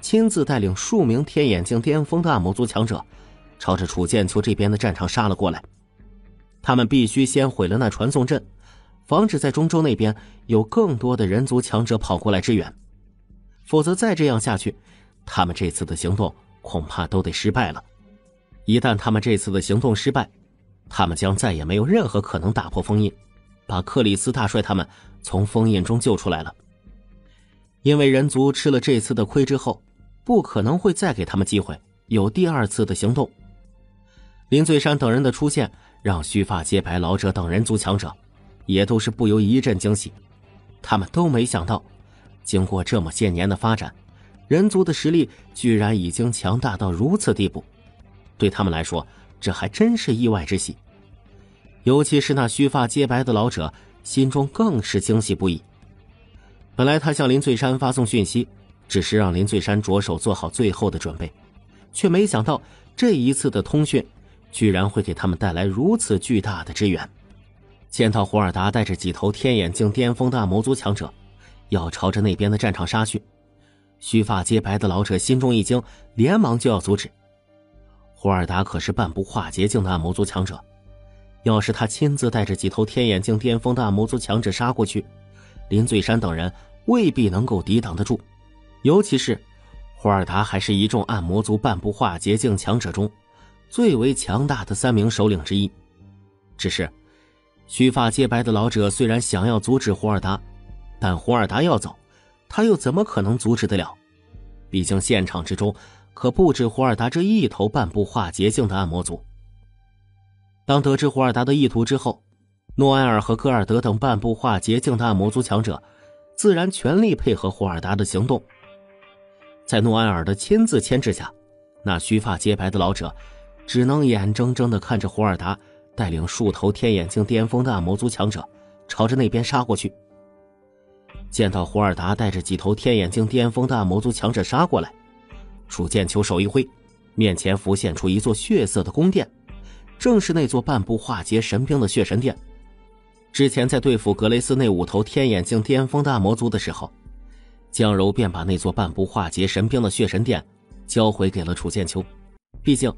亲自带领数名天眼境巅峰的暗魔族强者，朝着楚剑秋这边的战场杀了过来。他们必须先毁了那传送阵。防止在中州那边有更多的人族强者跑过来支援，否则再这样下去，他们这次的行动恐怕都得失败了。一旦他们这次的行动失败，他们将再也没有任何可能打破封印，把克里斯大帅他们从封印中救出来了。因为人族吃了这次的亏之后，不可能会再给他们机会有第二次的行动。林醉山等人的出现，让须发皆白老者等人族强者。也都是不由一阵惊喜，他们都没想到，经过这么些年的发展，人族的实力居然已经强大到如此地步，对他们来说，这还真是意外之喜。尤其是那须发皆白的老者，心中更是惊喜不已。本来他向林醉山发送讯息，只是让林醉山着手做好最后的准备，却没想到这一次的通讯，居然会给他们带来如此巨大的支援。见到胡尔达带着几头天眼境巅峰的暗魔族强者，要朝着那边的战场杀去，须发皆白的老者心中一惊，连忙就要阻止。胡尔达可是半步化劫境的暗魔族强者，要是他亲自带着几头天眼境巅峰的暗魔族强者杀过去，林醉山等人未必能够抵挡得住。尤其是胡尔达还是一众暗魔族半步化劫境强者中最为强大的三名首领之一，只是。须发皆白的老者虽然想要阻止胡尔达，但胡尔达要走，他又怎么可能阻止得了？毕竟现场之中可不止胡尔达这一头半步化捷径的暗魔族。当得知胡尔达的意图之后，诺埃尔和戈尔德等半步化捷径的暗魔族强者，自然全力配合胡尔达的行动。在诺埃尔的亲自牵制下，那须发皆白的老者只能眼睁睁地看着胡尔达。带领数头天眼境巅峰的暗魔族强者，朝着那边杀过去。见到胡尔达带着几头天眼境巅峰的暗魔族强者杀过来，楚剑秋手一挥，面前浮现出一座血色的宫殿，正是那座半步化劫神兵的血神殿。之前在对付格雷斯那五头天眼境巅峰的暗魔族的时候，江柔便把那座半步化劫神兵的血神殿交回给了楚剑秋，毕竟。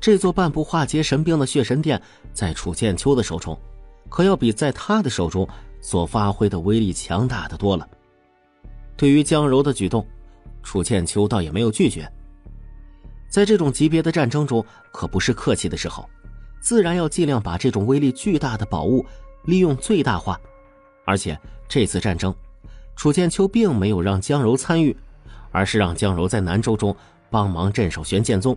这座半步化劫神兵的血神殿，在楚剑秋的手中，可要比在他的手中所发挥的威力强大的多了。对于江柔的举动，楚剑秋倒也没有拒绝。在这种级别的战争中，可不是客气的时候，自然要尽量把这种威力巨大的宝物利用最大化。而且这次战争，楚剑秋并没有让江柔参与，而是让江柔在南州中帮忙镇守玄剑宗。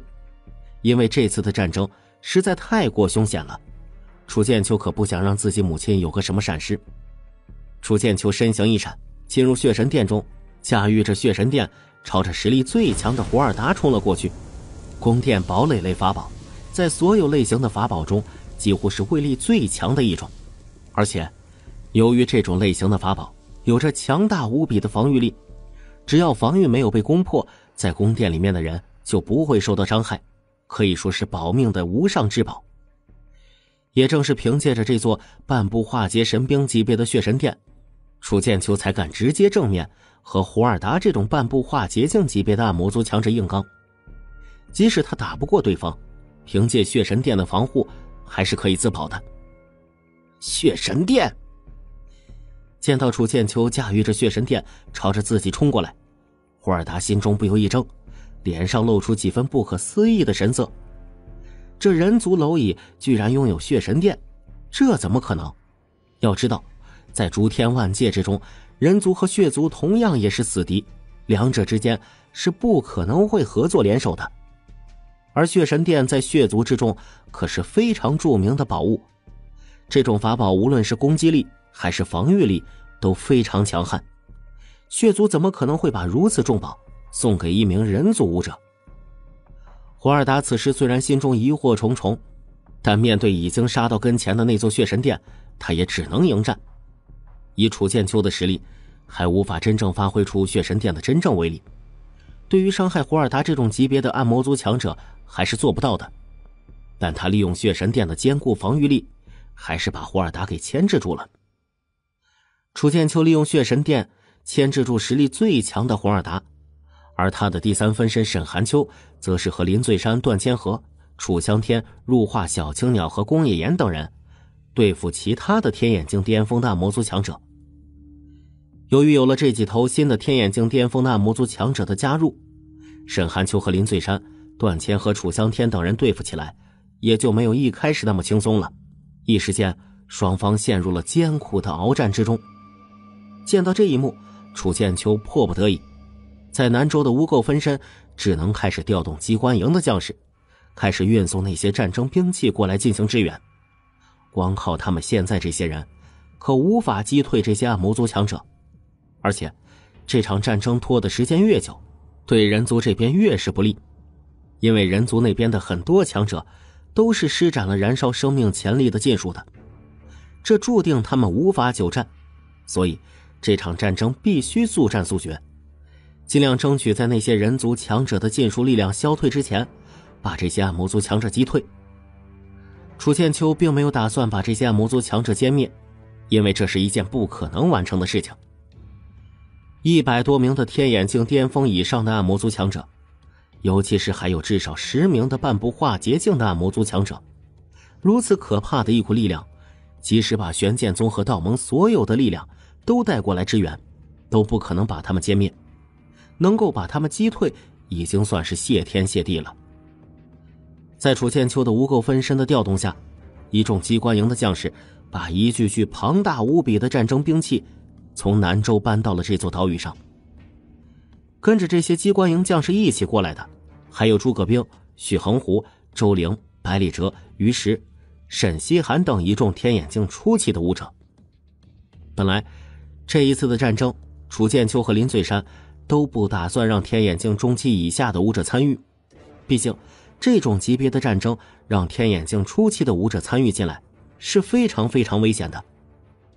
因为这次的战争实在太过凶险了，楚剑秋可不想让自己母亲有个什么闪失。楚剑秋身形一闪，进入血神殿中，驾驭着血神殿，朝着实力最强的胡尔达冲了过去。宫殿堡垒类法宝，在所有类型的法宝中，几乎是威力最强的一种。而且，由于这种类型的法宝有着强大无比的防御力，只要防御没有被攻破，在宫殿里面的人就不会受到伤害。可以说是保命的无上至宝。也正是凭借着这座半步化劫神兵级别的血神殿，楚剑秋才敢直接正面和胡尔达这种半步化劫境级别的暗魔族强者硬刚。即使他打不过对方，凭借血神殿的防护，还是可以自保的。血神殿见到楚剑秋驾驭着血神殿朝着自己冲过来，霍尔达心中不由一怔，脸上露出几分不可思议的神色。这人族蝼蚁居然拥有血神殿，这怎么可能？要知道，在诸天万界之中，人族和血族同样也是死敌，两者之间是不可能会合作联手的。而血神殿在血族之中可是非常著名的宝物，这种法宝无论是攻击力还是防御力都非常强悍，血族怎么可能会把如此重宝送给一名人族武者？胡尔达此时虽然心中疑惑重重，但面对已经杀到跟前的那座血神殿，他也只能迎战。以楚剑秋的实力，还无法真正发挥出血神殿的真正威力。对于伤害胡尔达这种级别的暗魔族强者，还是做不到的。但他利用血神殿的坚固防御力，还是把胡尔达给牵制住了。楚剑秋利用血神殿牵制住实力最强的胡尔达。而他的第三分身沈寒秋，则是和林醉山、段千和、楚香天、入化小青鸟和宫野岩等人对付其他的天眼境巅峰大魔族强者。由于有了这几头新的天眼境巅峰大魔族强者的加入，沈寒秋和林醉山、段千和楚香天等人对付起来，也就没有一开始那么轻松了。一时间，双方陷入了艰苦的鏖战之中。见到这一幕，楚剑秋迫不得已。在南州的污垢分身只能开始调动机关营的将士，开始运送那些战争兵器过来进行支援。光靠他们现在这些人，可无法击退这些暗魔族强者。而且，这场战争拖的时间越久，对人族这边越是不利，因为人族那边的很多强者都是施展了燃烧生命潜力的禁术的，这注定他们无法久战。所以，这场战争必须速战速决。尽量争取在那些人族强者的禁术力量消退之前，把这些暗魔族强者击退。楚剑秋并没有打算把这些暗魔族强者歼灭，因为这是一件不可能完成的事情。一百多名的天眼境巅峰以上的暗魔族强者，尤其是还有至少十名的半步化劫境的暗魔族强者，如此可怕的一股力量，即使把玄剑宗和道盟所有的力量都带过来支援，都不可能把他们歼灭。能够把他们击退，已经算是谢天谢地了。在楚剑秋的无垢分身的调动下，一众机关营的将士把一具具庞大无比的战争兵器从南州搬到了这座岛屿上。跟着这些机关营将士一起过来的，还有诸葛兵、许衡湖、周玲、百里哲、于石、沈西寒等一众天眼境初期的武者。本来，这一次的战争，楚剑秋和林醉山。都不打算让天眼境中期以下的武者参与，毕竟这种级别的战争让天眼境初期的武者参与进来是非常非常危险的，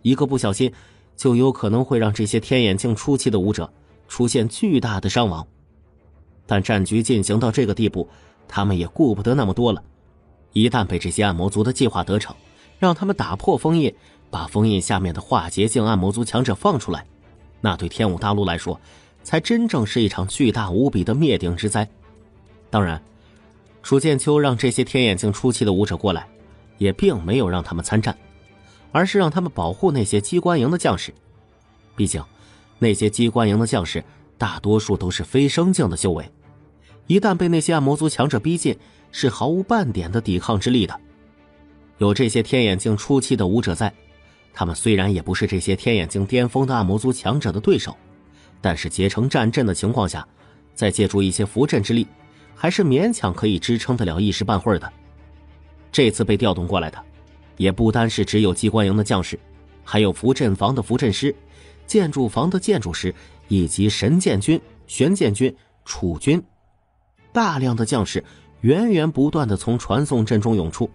一个不小心就有可能会让这些天眼境初期的武者出现巨大的伤亡。但战局进行到这个地步，他们也顾不得那么多了。一旦被这些暗魔族的计划得逞，让他们打破封印，把封印下面的化劫境暗魔族强者放出来，那对天武大陆来说，才真正是一场巨大无比的灭顶之灾。当然，楚剑秋让这些天眼境初期的武者过来，也并没有让他们参战，而是让他们保护那些机关营的将士。毕竟，那些机关营的将士大多数都是非生境的修为，一旦被那些暗魔族强者逼近，是毫无半点的抵抗之力的。有这些天眼境初期的武者在，他们虽然也不是这些天眼境巅峰的暗魔族强者的对手。但是结成战阵的情况下，再借助一些符阵之力，还是勉强可以支撑得了一时半会儿的。这次被调动过来的，也不单是只有机关营的将士，还有符阵房的符阵师、建筑房的建筑师，以及神剑军、玄剑军、楚军，大量的将士源源不断的从传送阵中涌出。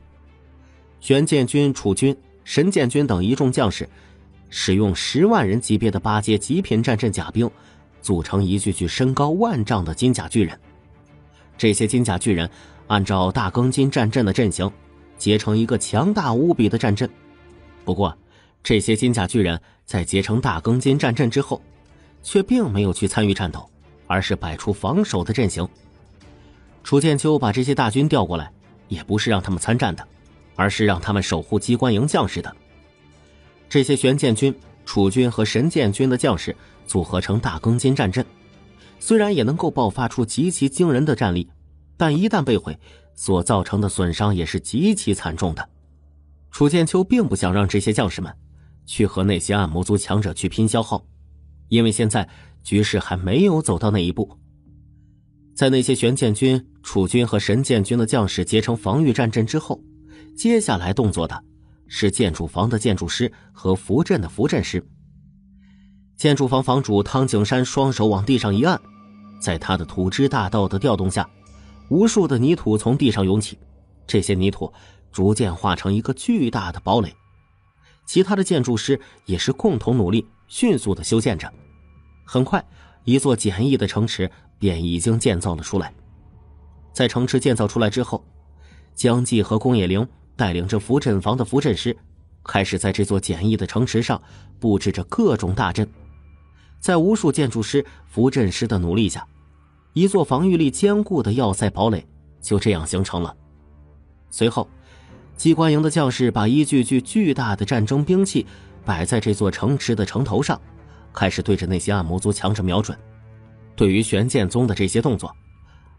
玄剑军、楚军、神剑军等一众将士。使用十万人级别的八阶极品战阵甲兵，组成一具具身高万丈的金甲巨人。这些金甲巨人按照大庚金战阵的阵型，结成一个强大无比的战阵。不过，这些金甲巨人在结成大庚金战阵之后，却并没有去参与战斗，而是摆出防守的阵型。楚剑秋把这些大军调过来，也不是让他们参战的，而是让他们守护机关营将士的。这些玄剑军、楚军和神剑军的将士组合成大庚金战阵，虽然也能够爆发出极其惊人的战力，但一旦被毁，所造成的损伤也是极其惨重的。楚剑秋并不想让这些将士们去和那些暗魔族强者去拼消耗，因为现在局势还没有走到那一步。在那些玄剑军、楚军和神剑军的将士结成防御战阵之后，接下来动作的。是建筑房的建筑师和扶阵的扶阵师。建筑房房主汤景山双手往地上一按，在他的土之大道的调动下，无数的泥土从地上涌起，这些泥土逐渐化成一个巨大的堡垒。其他的建筑师也是共同努力，迅速的修建着。很快，一座简易的城池便已经建造了出来。在城池建造出来之后，江记和宫野玲。带领着扶阵房的扶阵师，开始在这座简易的城池上布置着各种大阵。在无数建筑师、扶阵师的努力下，一座防御力坚固的要塞堡垒就这样形成了。随后，机关营的将士把一具具巨大的战争兵器摆在这座城池的城头上，开始对着那些暗魔族强者瞄准。对于玄剑宗的这些动作，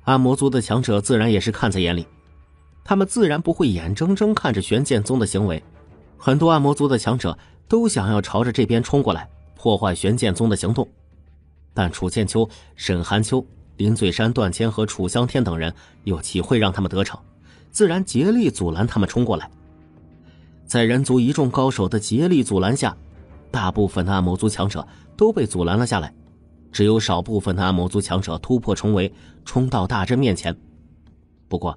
暗魔族的强者自然也是看在眼里。他们自然不会眼睁睁看着玄剑宗的行为，很多暗魔族的强者都想要朝着这边冲过来，破坏玄剑宗的行动。但楚剑秋、沈寒秋、林醉山、段谦和楚香天等人又岂会让他们得逞？自然竭力阻拦他们冲过来。在人族一众高手的竭力阻拦下，大部分的暗魔族强者都被阻拦了下来，只有少部分的暗魔族强者突破重围，冲到大阵面前。不过，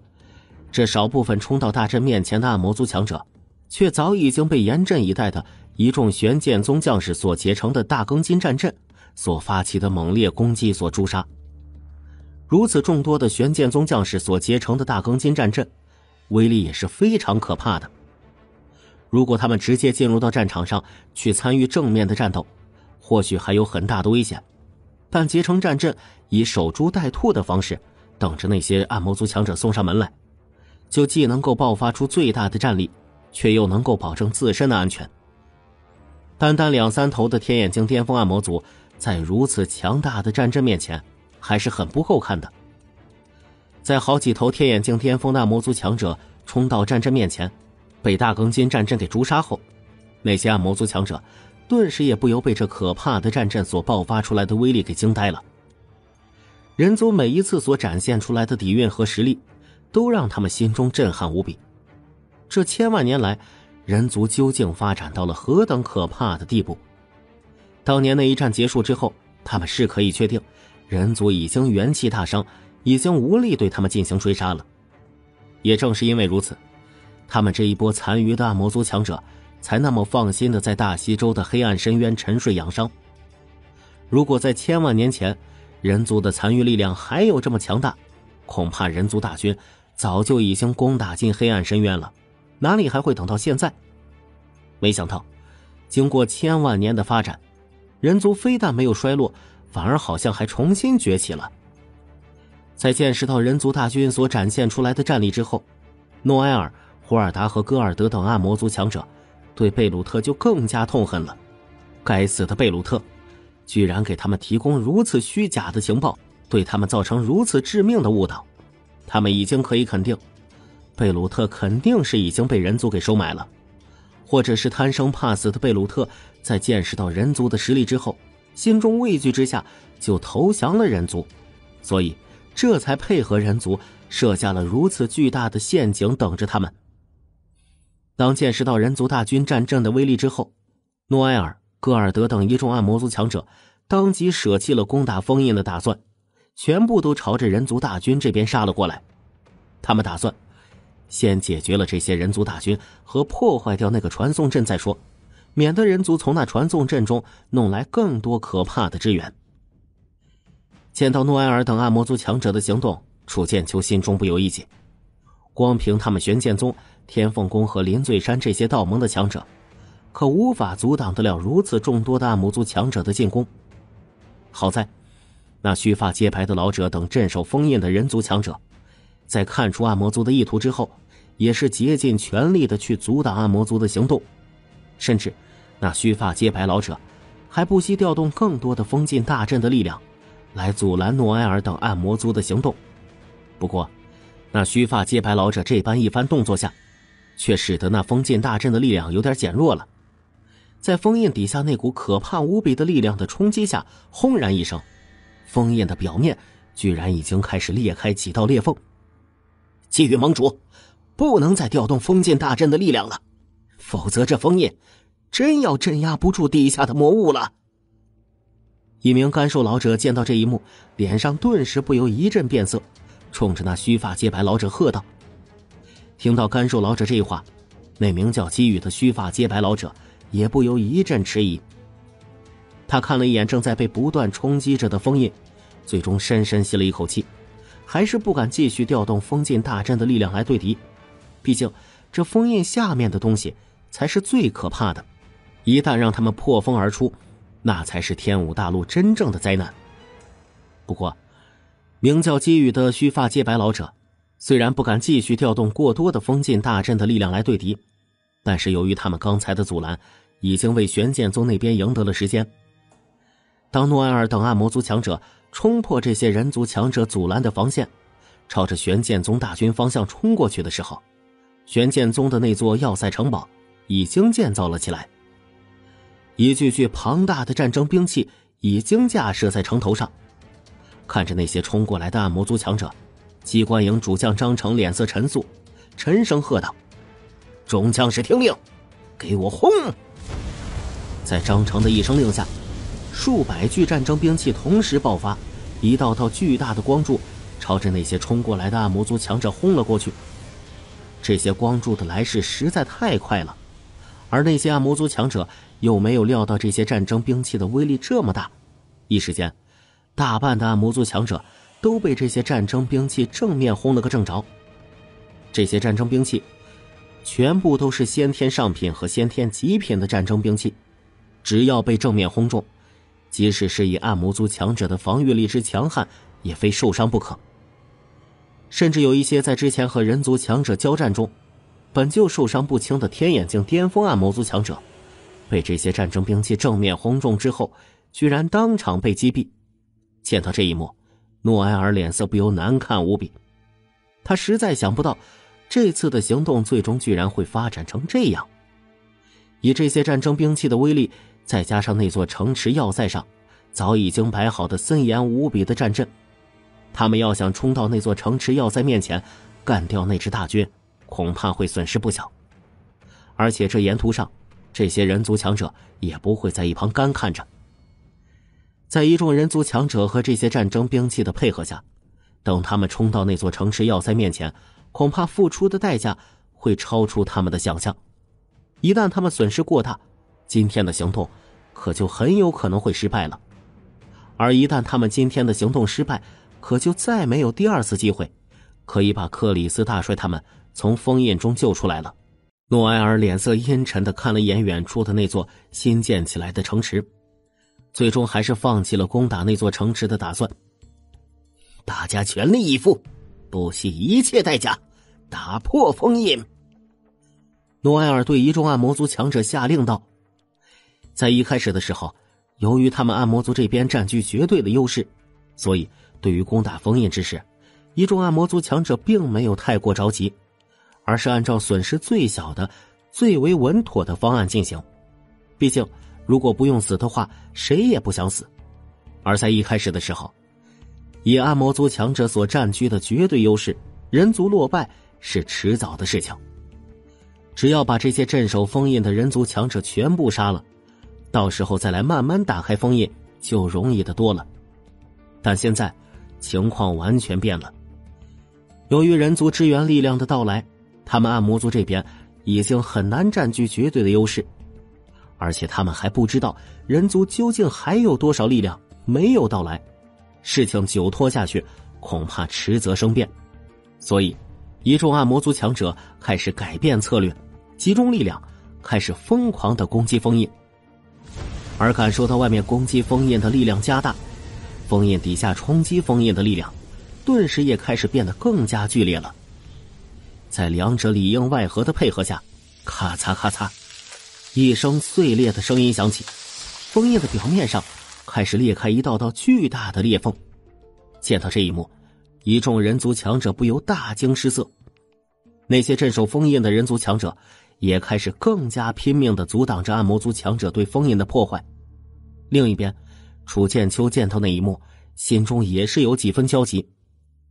这少部分冲到大阵面前的暗魔族强者，却早已经被严阵以待的一众玄剑宗将士所结成的大庚金战阵所发起的猛烈攻击所诛杀。如此众多的玄剑宗将士所结成的大庚金战阵，威力也是非常可怕的。如果他们直接进入到战场上去参与正面的战斗，或许还有很大的危险。但结成战阵，以守株待兔的方式，等着那些暗魔族强者送上门来。就既能够爆发出最大的战力，却又能够保证自身的安全。单单两三头的天眼镜巅峰暗魔族，在如此强大的战阵面前，还是很不够看的。在好几头天眼镜巅峰的暗魔族强者冲到战阵面前，被大庚金战阵给诛杀后，那些暗魔族强者顿时也不由被这可怕的战阵所爆发出来的威力给惊呆了。人族每一次所展现出来的底蕴和实力。都让他们心中震撼无比。这千万年来，人族究竟发展到了何等可怕的地步？当年那一战结束之后，他们是可以确定，人族已经元气大伤，已经无力对他们进行追杀了。也正是因为如此，他们这一波残余的暗魔族强者，才那么放心的在大西洲的黑暗深渊沉睡养伤。如果在千万年前，人族的残余力量还有这么强大，恐怕人族大军。早就已经攻打进黑暗深渊了，哪里还会等到现在？没想到，经过千万年的发展，人族非但没有衰落，反而好像还重新崛起了。在见识到人族大军所展现出来的战力之后，诺埃尔、胡尔达和戈尔德等暗魔族强者对贝鲁特就更加痛恨了。该死的贝鲁特，居然给他们提供如此虚假的情报，对他们造成如此致命的误导。他们已经可以肯定，贝鲁特肯定是已经被人族给收买了，或者是贪生怕死的贝鲁特，在见识到人族的实力之后，心中畏惧之下就投降了人族，所以这才配合人族设下了如此巨大的陷阱等着他们。当见识到人族大军战阵的威力之后，诺埃尔、戈尔德等一众暗魔族强者当即舍弃了攻打封印的打算。全部都朝着人族大军这边杀了过来，他们打算先解决了这些人族大军和破坏掉那个传送阵再说，免得人族从那传送阵中弄来更多可怕的支援。见到诺埃尔等暗魔族强者的行动，楚剑秋心中不由一紧。光凭他们玄剑宗、天凤宫和林醉山这些道盟的强者，可无法阻挡得了如此众多的暗魔族强者的进攻。好在。那须发皆白的老者等镇守封印的人族强者，在看出暗魔族的意图之后，也是竭尽全力的去阻挡暗魔族的行动，甚至那须发皆白老者还不惜调动更多的封禁大阵的力量，来阻拦诺埃尔等暗魔族的行动。不过，那须发皆白老者这般一番动作下，却使得那封禁大阵的力量有点减弱了。在封印底下那股可怕无比的力量的冲击下，轰然一声，封印的表面居然已经开始裂开几道裂缝。基于盟主，不能再调动封建大阵的力量了，否则这封印真要镇压不住地下的魔物了。一名干瘦老者见到这一幕，脸上顿时不由一阵变色，冲着那须发皆白老者喝道：“听到干瘦老者这话，那名叫姬宇的须发皆白老者也不由一阵迟疑。他看了一眼正在被不断冲击着的封印，最终深深吸了一口气。”还是不敢继续调动封禁大阵的力量来对敌，毕竟这封印下面的东西才是最可怕的，一旦让他们破封而出，那才是天武大陆真正的灾难。不过，名叫姬宇的须发皆白老者，虽然不敢继续调动过多的封禁大阵的力量来对敌，但是由于他们刚才的阻拦，已经为玄剑宗那边赢得了时间。当诺埃尔等暗魔族强者。冲破这些人族强者阻拦的防线，朝着玄剑宗大军方向冲过去的时候，玄剑宗的那座要塞城堡已经建造了起来。一具具庞大的战争兵器已经架设在城头上。看着那些冲过来的暗魔族强者，机关营主将张成脸色沉肃，沉声喝道：“众将士听令，给我轰！”在张成的一声令下。数百具战争兵器同时爆发，一道道巨大的光柱朝着那些冲过来的暗魔族强者轰了过去。这些光柱的来势实在太快了，而那些暗魔族强者又没有料到这些战争兵器的威力这么大，一时间，大半的暗魔族强者都被这些战争兵器正面轰了个正着。这些战争兵器全部都是先天上品和先天极品的战争兵器，只要被正面轰中。即使是以暗魔族强者的防御力之强悍，也非受伤不可。甚至有一些在之前和人族强者交战中，本就受伤不轻的天眼境巅峰暗魔族强者，被这些战争兵器正面轰中之后，居然当场被击毙。见到这一幕，诺埃尔脸色不由难看无比。他实在想不到，这次的行动最终居然会发展成这样。以这些战争兵器的威力。再加上那座城池要塞上早已经摆好的森严无比的战阵，他们要想冲到那座城池要塞面前，干掉那支大军，恐怕会损失不小。而且这沿途上，这些人族强者也不会在一旁干看着。在一众人族强者和这些战争兵器的配合下，等他们冲到那座城池要塞面前，恐怕付出的代价会超出他们的想象。一旦他们损失过大，今天的行动，可就很有可能会失败了。而一旦他们今天的行动失败，可就再没有第二次机会，可以把克里斯大帅他们从封印中救出来了。诺埃尔脸色阴沉的看了一眼远处的那座新建起来的城池，最终还是放弃了攻打那座城池的打算。大家全力以赴，不惜一切代价，打破封印。诺埃尔对一众暗魔族强者下令道。在一开始的时候，由于他们暗魔族这边占据绝对的优势，所以对于攻打封印之事，一众暗魔族强者并没有太过着急，而是按照损失最小的、最为稳妥的方案进行。毕竟，如果不用死的话，谁也不想死。而在一开始的时候，以暗魔族强者所占据的绝对优势，人族落败是迟早的事情。只要把这些镇守封印的人族强者全部杀了。到时候再来慢慢打开封印，就容易的多了。但现在情况完全变了。由于人族支援力量的到来，他们暗魔族这边已经很难占据绝对的优势，而且他们还不知道人族究竟还有多少力量没有到来。事情久拖下去，恐怕迟则生变。所以，一众暗魔族强者开始改变策略，集中力量，开始疯狂的攻击封印。而感受到外面攻击封印的力量加大，封印底下冲击封印的力量，顿时也开始变得更加剧烈了。在两者里应外合的配合下，咔嚓咔嚓，一声碎裂的声音响起，封印的表面上开始裂开一道道巨大的裂缝。见到这一幕，一众人族强者不由大惊失色。那些镇守封印的人族强者也开始更加拼命的阻挡着暗魔族强者对封印的破坏。另一边，楚剑秋见到那一幕，心中也是有几分焦急。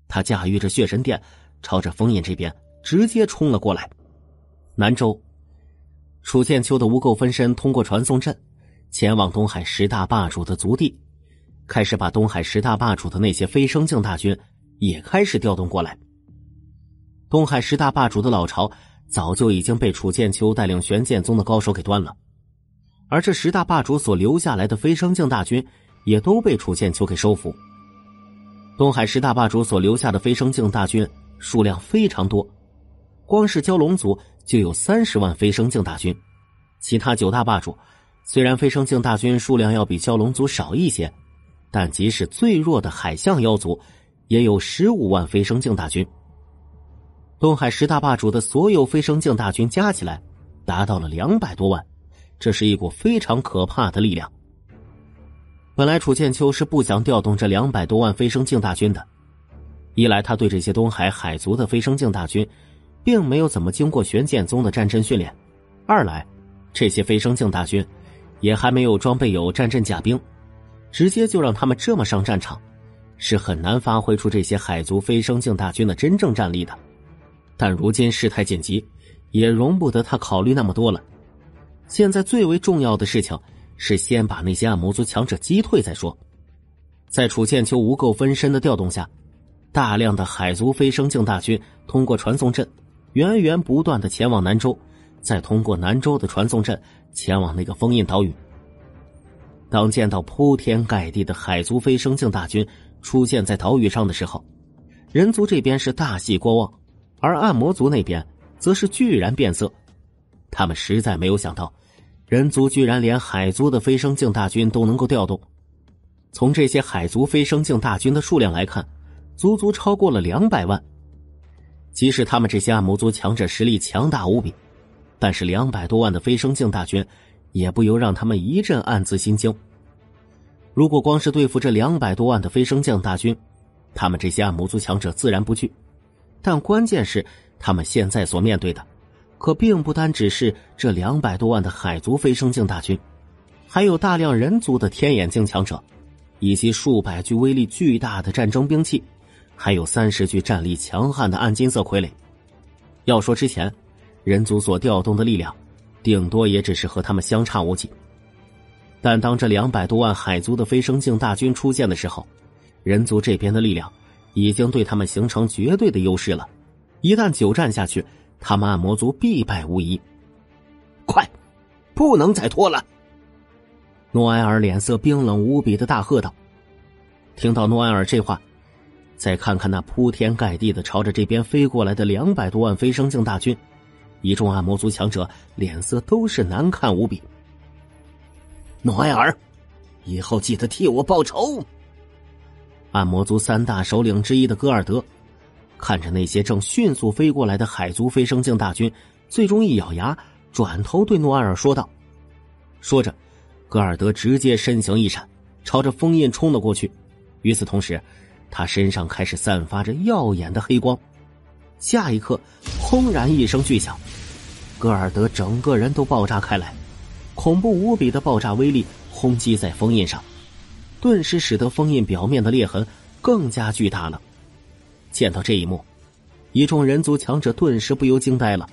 他驾驭着血神殿，朝着封印这边直接冲了过来。南州，楚剑秋的无垢分身通过传送阵，前往东海十大霸主的族地，开始把东海十大霸主的那些飞升境大军也开始调动过来。东海十大霸主的老巢早就已经被楚剑秋带领玄剑宗的高手给端了，而这十大霸主所留下来的飞升境大军也都被楚剑秋给收服。东海十大霸主所留下的飞升境大军数量非常多，光是蛟龙族就有三十万飞升境大军。其他九大霸主虽然飞升境大军数量要比蛟龙族少一些，但即使最弱的海象妖族也有十五万飞升境大军。东海十大霸主的所有飞升境大军加起来，达到了两百多万，这是一股非常可怕的力量。本来楚剑秋是不想调动这两百多万飞升境大军的，一来他对这些东海海族的飞升境大军，并没有怎么经过玄剑宗的战阵训练；二来，这些飞升境大军，也还没有装备有战阵甲兵，直接就让他们这么上战场，是很难发挥出这些海族飞升境大军的真正战力的。但如今事态紧急，也容不得他考虑那么多了。现在最为重要的事情是先把那些暗魔族强者击退再说。在楚剑秋无垢分身的调动下，大量的海族飞升境大军通过传送阵，源源不断的前往南州，再通过南州的传送阵前往那个封印岛屿。当见到铺天盖地的海族飞升境大军出现在岛屿上的时候，人族这边是大喜过望。而暗魔族那边则是巨然变色，他们实在没有想到，人族居然连海族的飞升境大军都能够调动。从这些海族飞升境大军的数量来看，足足超过了两百万。即使他们这些暗魔族强者实力强大无比，但是两百多万的飞升境大军，也不由让他们一阵暗自心惊。如果光是对付这两百多万的飞升境大军，他们这些暗魔族强者自然不惧。但关键是，他们现在所面对的，可并不单只是这两百多万的海族飞升境大军，还有大量人族的天眼境强者，以及数百具威力巨大的战争兵器，还有三十具战力强悍的暗金色傀儡。要说之前，人族所调动的力量，顶多也只是和他们相差无几。但当这两百多万海族的飞升境大军出现的时候，人族这边的力量。已经对他们形成绝对的优势了，一旦久战下去，他们暗魔族必败无疑。快，不能再拖了！诺埃尔脸色冰冷无比的大喝道。听到诺埃尔这话，再看看那铺天盖地的朝着这边飞过来的两百多万飞升境大军，一众暗魔族强者脸色都是难看无比。诺埃尔，以后记得替我报仇！暗魔族三大首领之一的戈尔德，看着那些正迅速飞过来的海族飞升境大军，最终一咬牙，转头对诺艾尔说道：“说着，戈尔德直接身形一闪，朝着封印冲了过去。与此同时，他身上开始散发着耀眼的黑光。下一刻，轰然一声巨响，戈尔德整个人都爆炸开来，恐怖无比的爆炸威力轰击在封印上。”顿时使得封印表面的裂痕更加巨大了。见到这一幕，一众人族强者顿时不由惊呆了。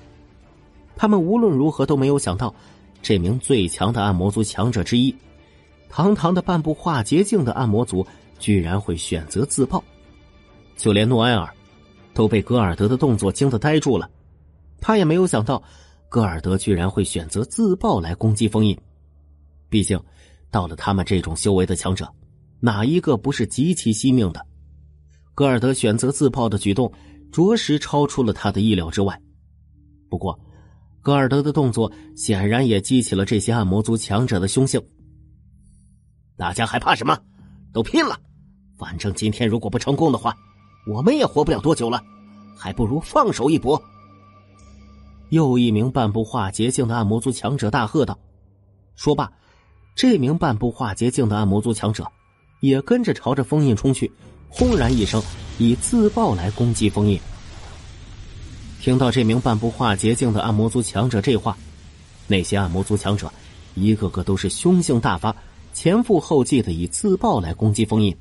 他们无论如何都没有想到，这名最强的暗魔族强者之一，堂堂的半步化劫境的暗魔族，居然会选择自爆。就连诺埃尔，都被戈尔德的动作惊得呆住了。他也没有想到，戈尔德居然会选择自爆来攻击封印。毕竟。到了他们这种修为的强者，哪一个不是极其惜命的？戈尔德选择自爆的举动，着实超出了他的意料之外。不过，戈尔德的动作显然也激起了这些暗魔族强者的凶性。大家还怕什么？都拼了！反正今天如果不成功的话，我们也活不了多久了，还不如放手一搏。又一名半步化捷境的暗魔族强者大喝道：“说罢，这名半步化捷境的暗魔族强者也跟着朝着封印冲去，轰然一声，以自爆来攻击封印。”听到这名半步化捷境的暗魔族强者这话，那些暗魔族强者一个个都是凶性大发，前赴后继的以自爆来攻击封印。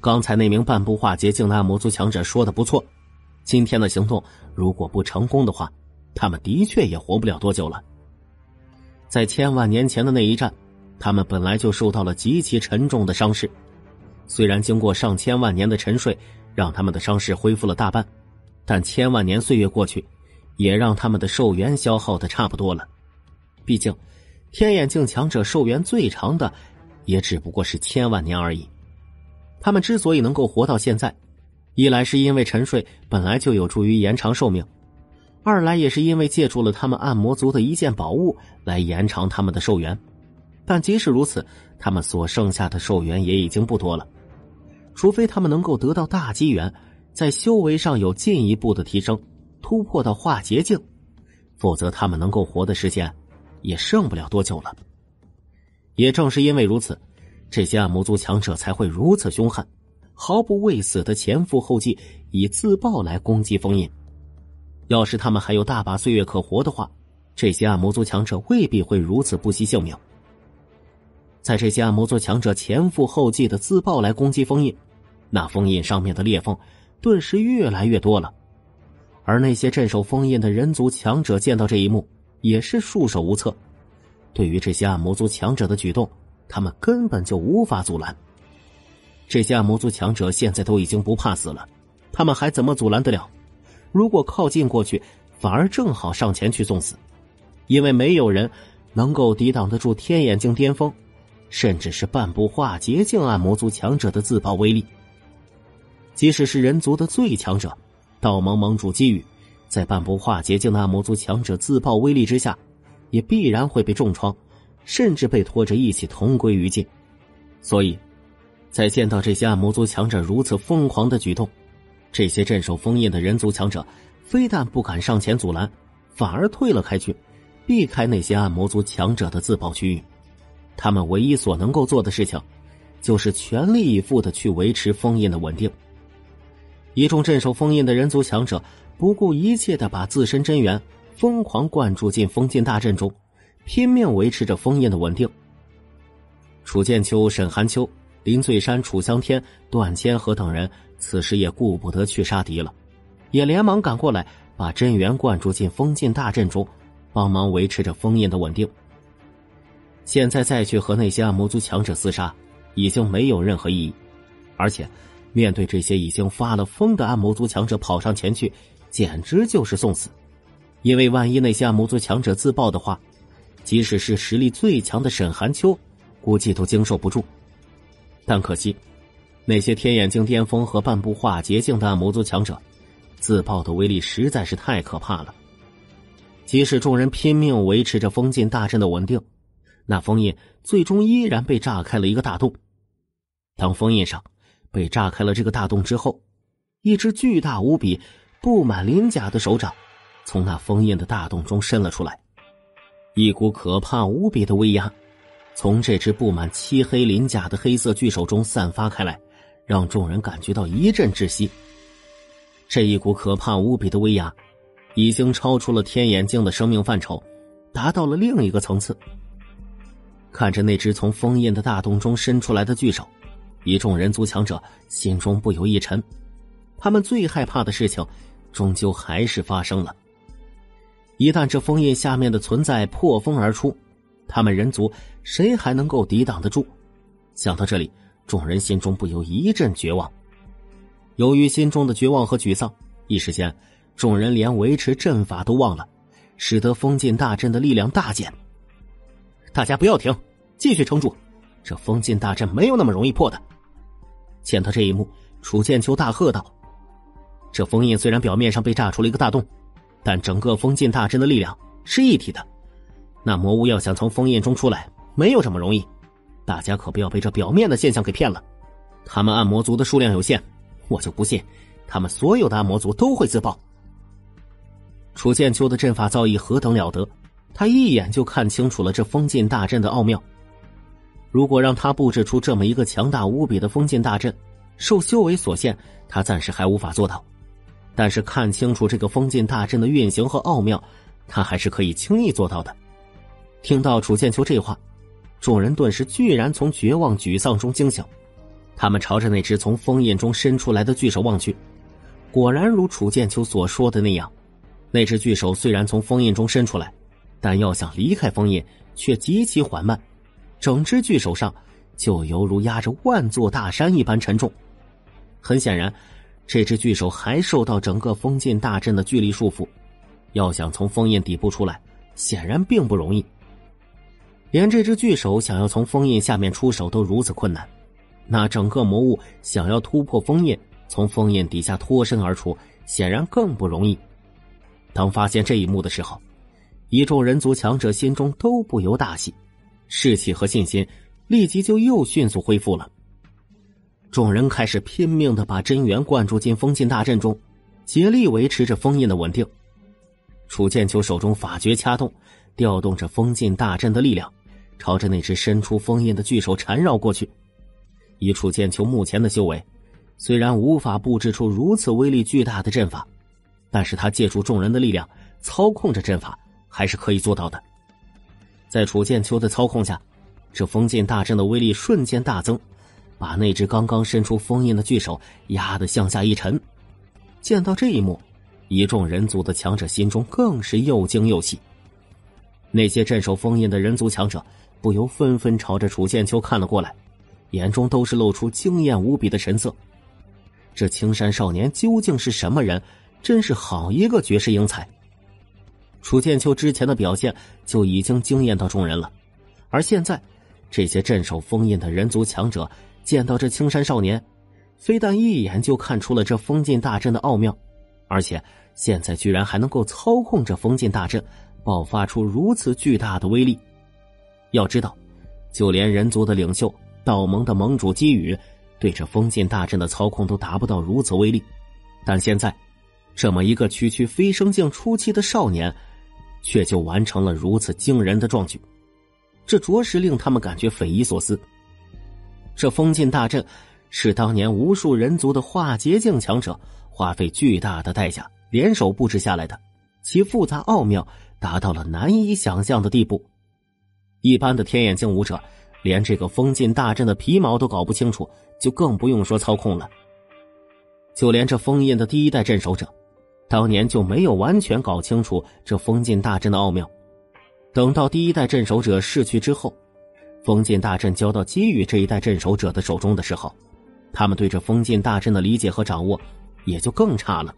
刚才那名半步化捷境的暗魔族强者说的不错，今天的行动如果不成功的话，他们的确也活不了多久了。在千万年前的那一战，他们本来就受到了极其沉重的伤势，虽然经过上千万年的沉睡，让他们的伤势恢复了大半。但千万年岁月过去，也让他们的寿元消耗的差不多了。毕竟，天眼境强者寿元最长的，也只不过是千万年而已。他们之所以能够活到现在，一来是因为沉睡本来就有助于延长寿命，二来也是因为借助了他们暗魔族的一件宝物来延长他们的寿元。但即使如此，他们所剩下的寿元也已经不多了，除非他们能够得到大机缘。在修为上有进一步的提升，突破到化劫境，否则他们能够活的时间也剩不了多久了。也正是因为如此，这些暗魔族强者才会如此凶悍，毫不畏死的前赴后继，以自爆来攻击封印。要是他们还有大把岁月可活的话，这些暗魔族强者未必会如此不惜性命。在这些暗魔族强者前赴后继的自爆来攻击封印，那封印上面的裂缝。顿时越来越多了，而那些镇守封印的人族强者见到这一幕，也是束手无策。对于这些暗魔族强者的举动，他们根本就无法阻拦。这些暗魔族强者现在都已经不怕死了，他们还怎么阻拦得了？如果靠近过去，反而正好上前去送死，因为没有人能够抵挡得住天眼境巅峰，甚至是半步化劫境暗魔族强者的自爆威力。即使是人族的最强者，道盟盟主姬宇，在半步化劫境的暗魔族强者自爆威力之下，也必然会被重创，甚至被拖着一起同归于尽。所以，在见到这些暗魔族强者如此疯狂的举动，这些镇守封印的人族强者非但不敢上前阻拦，反而退了开去，避开那些暗魔族强者的自爆区域。他们唯一所能够做的事情，就是全力以赴的去维持封印的稳定。一众镇守封印的人族强者不顾一切的把自身真元疯狂灌注进封禁大阵中，拼命维持着封印的稳定。楚剑秋、沈寒秋、林醉山、楚香天、段千和等人此时也顾不得去杀敌了，也连忙赶过来把真元灌注进封禁大阵中，帮忙维持着封印的稳定。现在再去和那些暗魔族强者厮杀，已经没有任何意义，而且。面对这些已经发了疯的暗魔族强者跑上前去，简直就是送死。因为万一那些暗魔族强者自爆的话，即使是实力最强的沈寒秋，估计都经受不住。但可惜，那些天眼境巅峰和半步化劫境的暗魔族强者，自爆的威力实在是太可怕了。即使众人拼命维持着封禁大阵的稳定，那封印最终依然被炸开了一个大洞。当封印上。被炸开了这个大洞之后，一只巨大无比、布满鳞甲的手掌从那封印的大洞中伸了出来，一股可怕无比的威压从这只布满漆黑鳞甲的黑色巨手中散发开来，让众人感觉到一阵窒息。这一股可怕无比的威压已经超出了天眼境的生命范畴，达到了另一个层次。看着那只从封印的大洞中伸出来的巨手。一众人族强者心中不由一沉，他们最害怕的事情，终究还是发生了。一旦这封印下面的存在破风而出，他们人族谁还能够抵挡得住？想到这里，众人心中不由一阵绝望。由于心中的绝望和沮丧，一时间，众人连维持阵法都忘了，使得封禁大阵的力量大减。大家不要停，继续撑住，这封禁大阵没有那么容易破的。见到这一幕，楚剑秋大喝道：“这封印虽然表面上被炸出了一个大洞，但整个封禁大阵的力量是一体的。那魔物要想从封印中出来，没有这么容易。大家可不要被这表面的现象给骗了。他们暗魔族的数量有限，我就不信他们所有的暗魔族都会自爆。楚剑秋的阵法造诣何等了得，他一眼就看清楚了这封禁大阵的奥妙。如果让他布置出这么一个强大无比的封禁大阵，受修为所限，他暂时还无法做到。但是看清楚这个封禁大阵的运行和奥妙，他还是可以轻易做到的。听到楚剑秋这话，众人顿时居然从绝望沮丧中惊醒，他们朝着那只从封印中伸出来的巨手望去，果然如楚剑秋所说的那样。那只巨手虽然从封印中伸出来，但要想离开封印却极其缓慢，整只巨手上就犹如压着万座大山一般沉重。很显然，这只巨手还受到整个封禁大阵的巨力束缚，要想从封印底部出来，显然并不容易。连这只巨手想要从封印下面出手都如此困难，那整个魔物想要突破封印，从封印底下脱身而出，显然更不容易。当发现这一幕的时候，一众人族强者心中都不由大喜，士气和信心立即就又迅速恢复了。众人开始拼命的把真元灌注进封禁大阵中，竭力维持着封印的稳定。楚剑秋手中法诀掐动，调动着封禁大阵的力量，朝着那只伸出封印的巨手缠绕过去。以楚剑秋目前的修为，虽然无法布置出如此威力巨大的阵法。但是他借助众人的力量操控着阵法，还是可以做到的。在楚剑秋的操控下，这封禁大阵的威力瞬间大增，把那只刚刚伸出封印的巨手压得向下一沉。见到这一幕，一众人族的强者心中更是又惊又喜。那些镇守封印的人族强者不由纷纷朝着楚剑秋看了过来，眼中都是露出惊艳无比的神色。这青山少年究竟是什么人？真是好一个绝世英才！楚剑秋之前的表现就已经惊艳到众人了，而现在，这些镇守封印的人族强者见到这青山少年，非但一眼就看出了这封禁大阵的奥妙，而且现在居然还能够操控这封禁大阵，爆发出如此巨大的威力。要知道，就连人族的领袖道盟的盟主姬羽，对这封禁大阵的操控都达不到如此威力，但现在。这么一个区区飞升境初期的少年，却就完成了如此惊人的壮举，这着实令他们感觉匪夷所思。这封禁大阵是当年无数人族的化劫境强者花费巨大的代价联手布置下来的，其复杂奥妙达到了难以想象的地步。一般的天眼境武者连这个封禁大阵的皮毛都搞不清楚，就更不用说操控了。就连这封印的第一代镇守者。当年就没有完全搞清楚这封禁大阵的奥妙，等到第一代镇守者逝去之后，封禁大阵交到姬羽这一代镇守者的手中的时候，他们对这封禁大阵的理解和掌握也就更差了。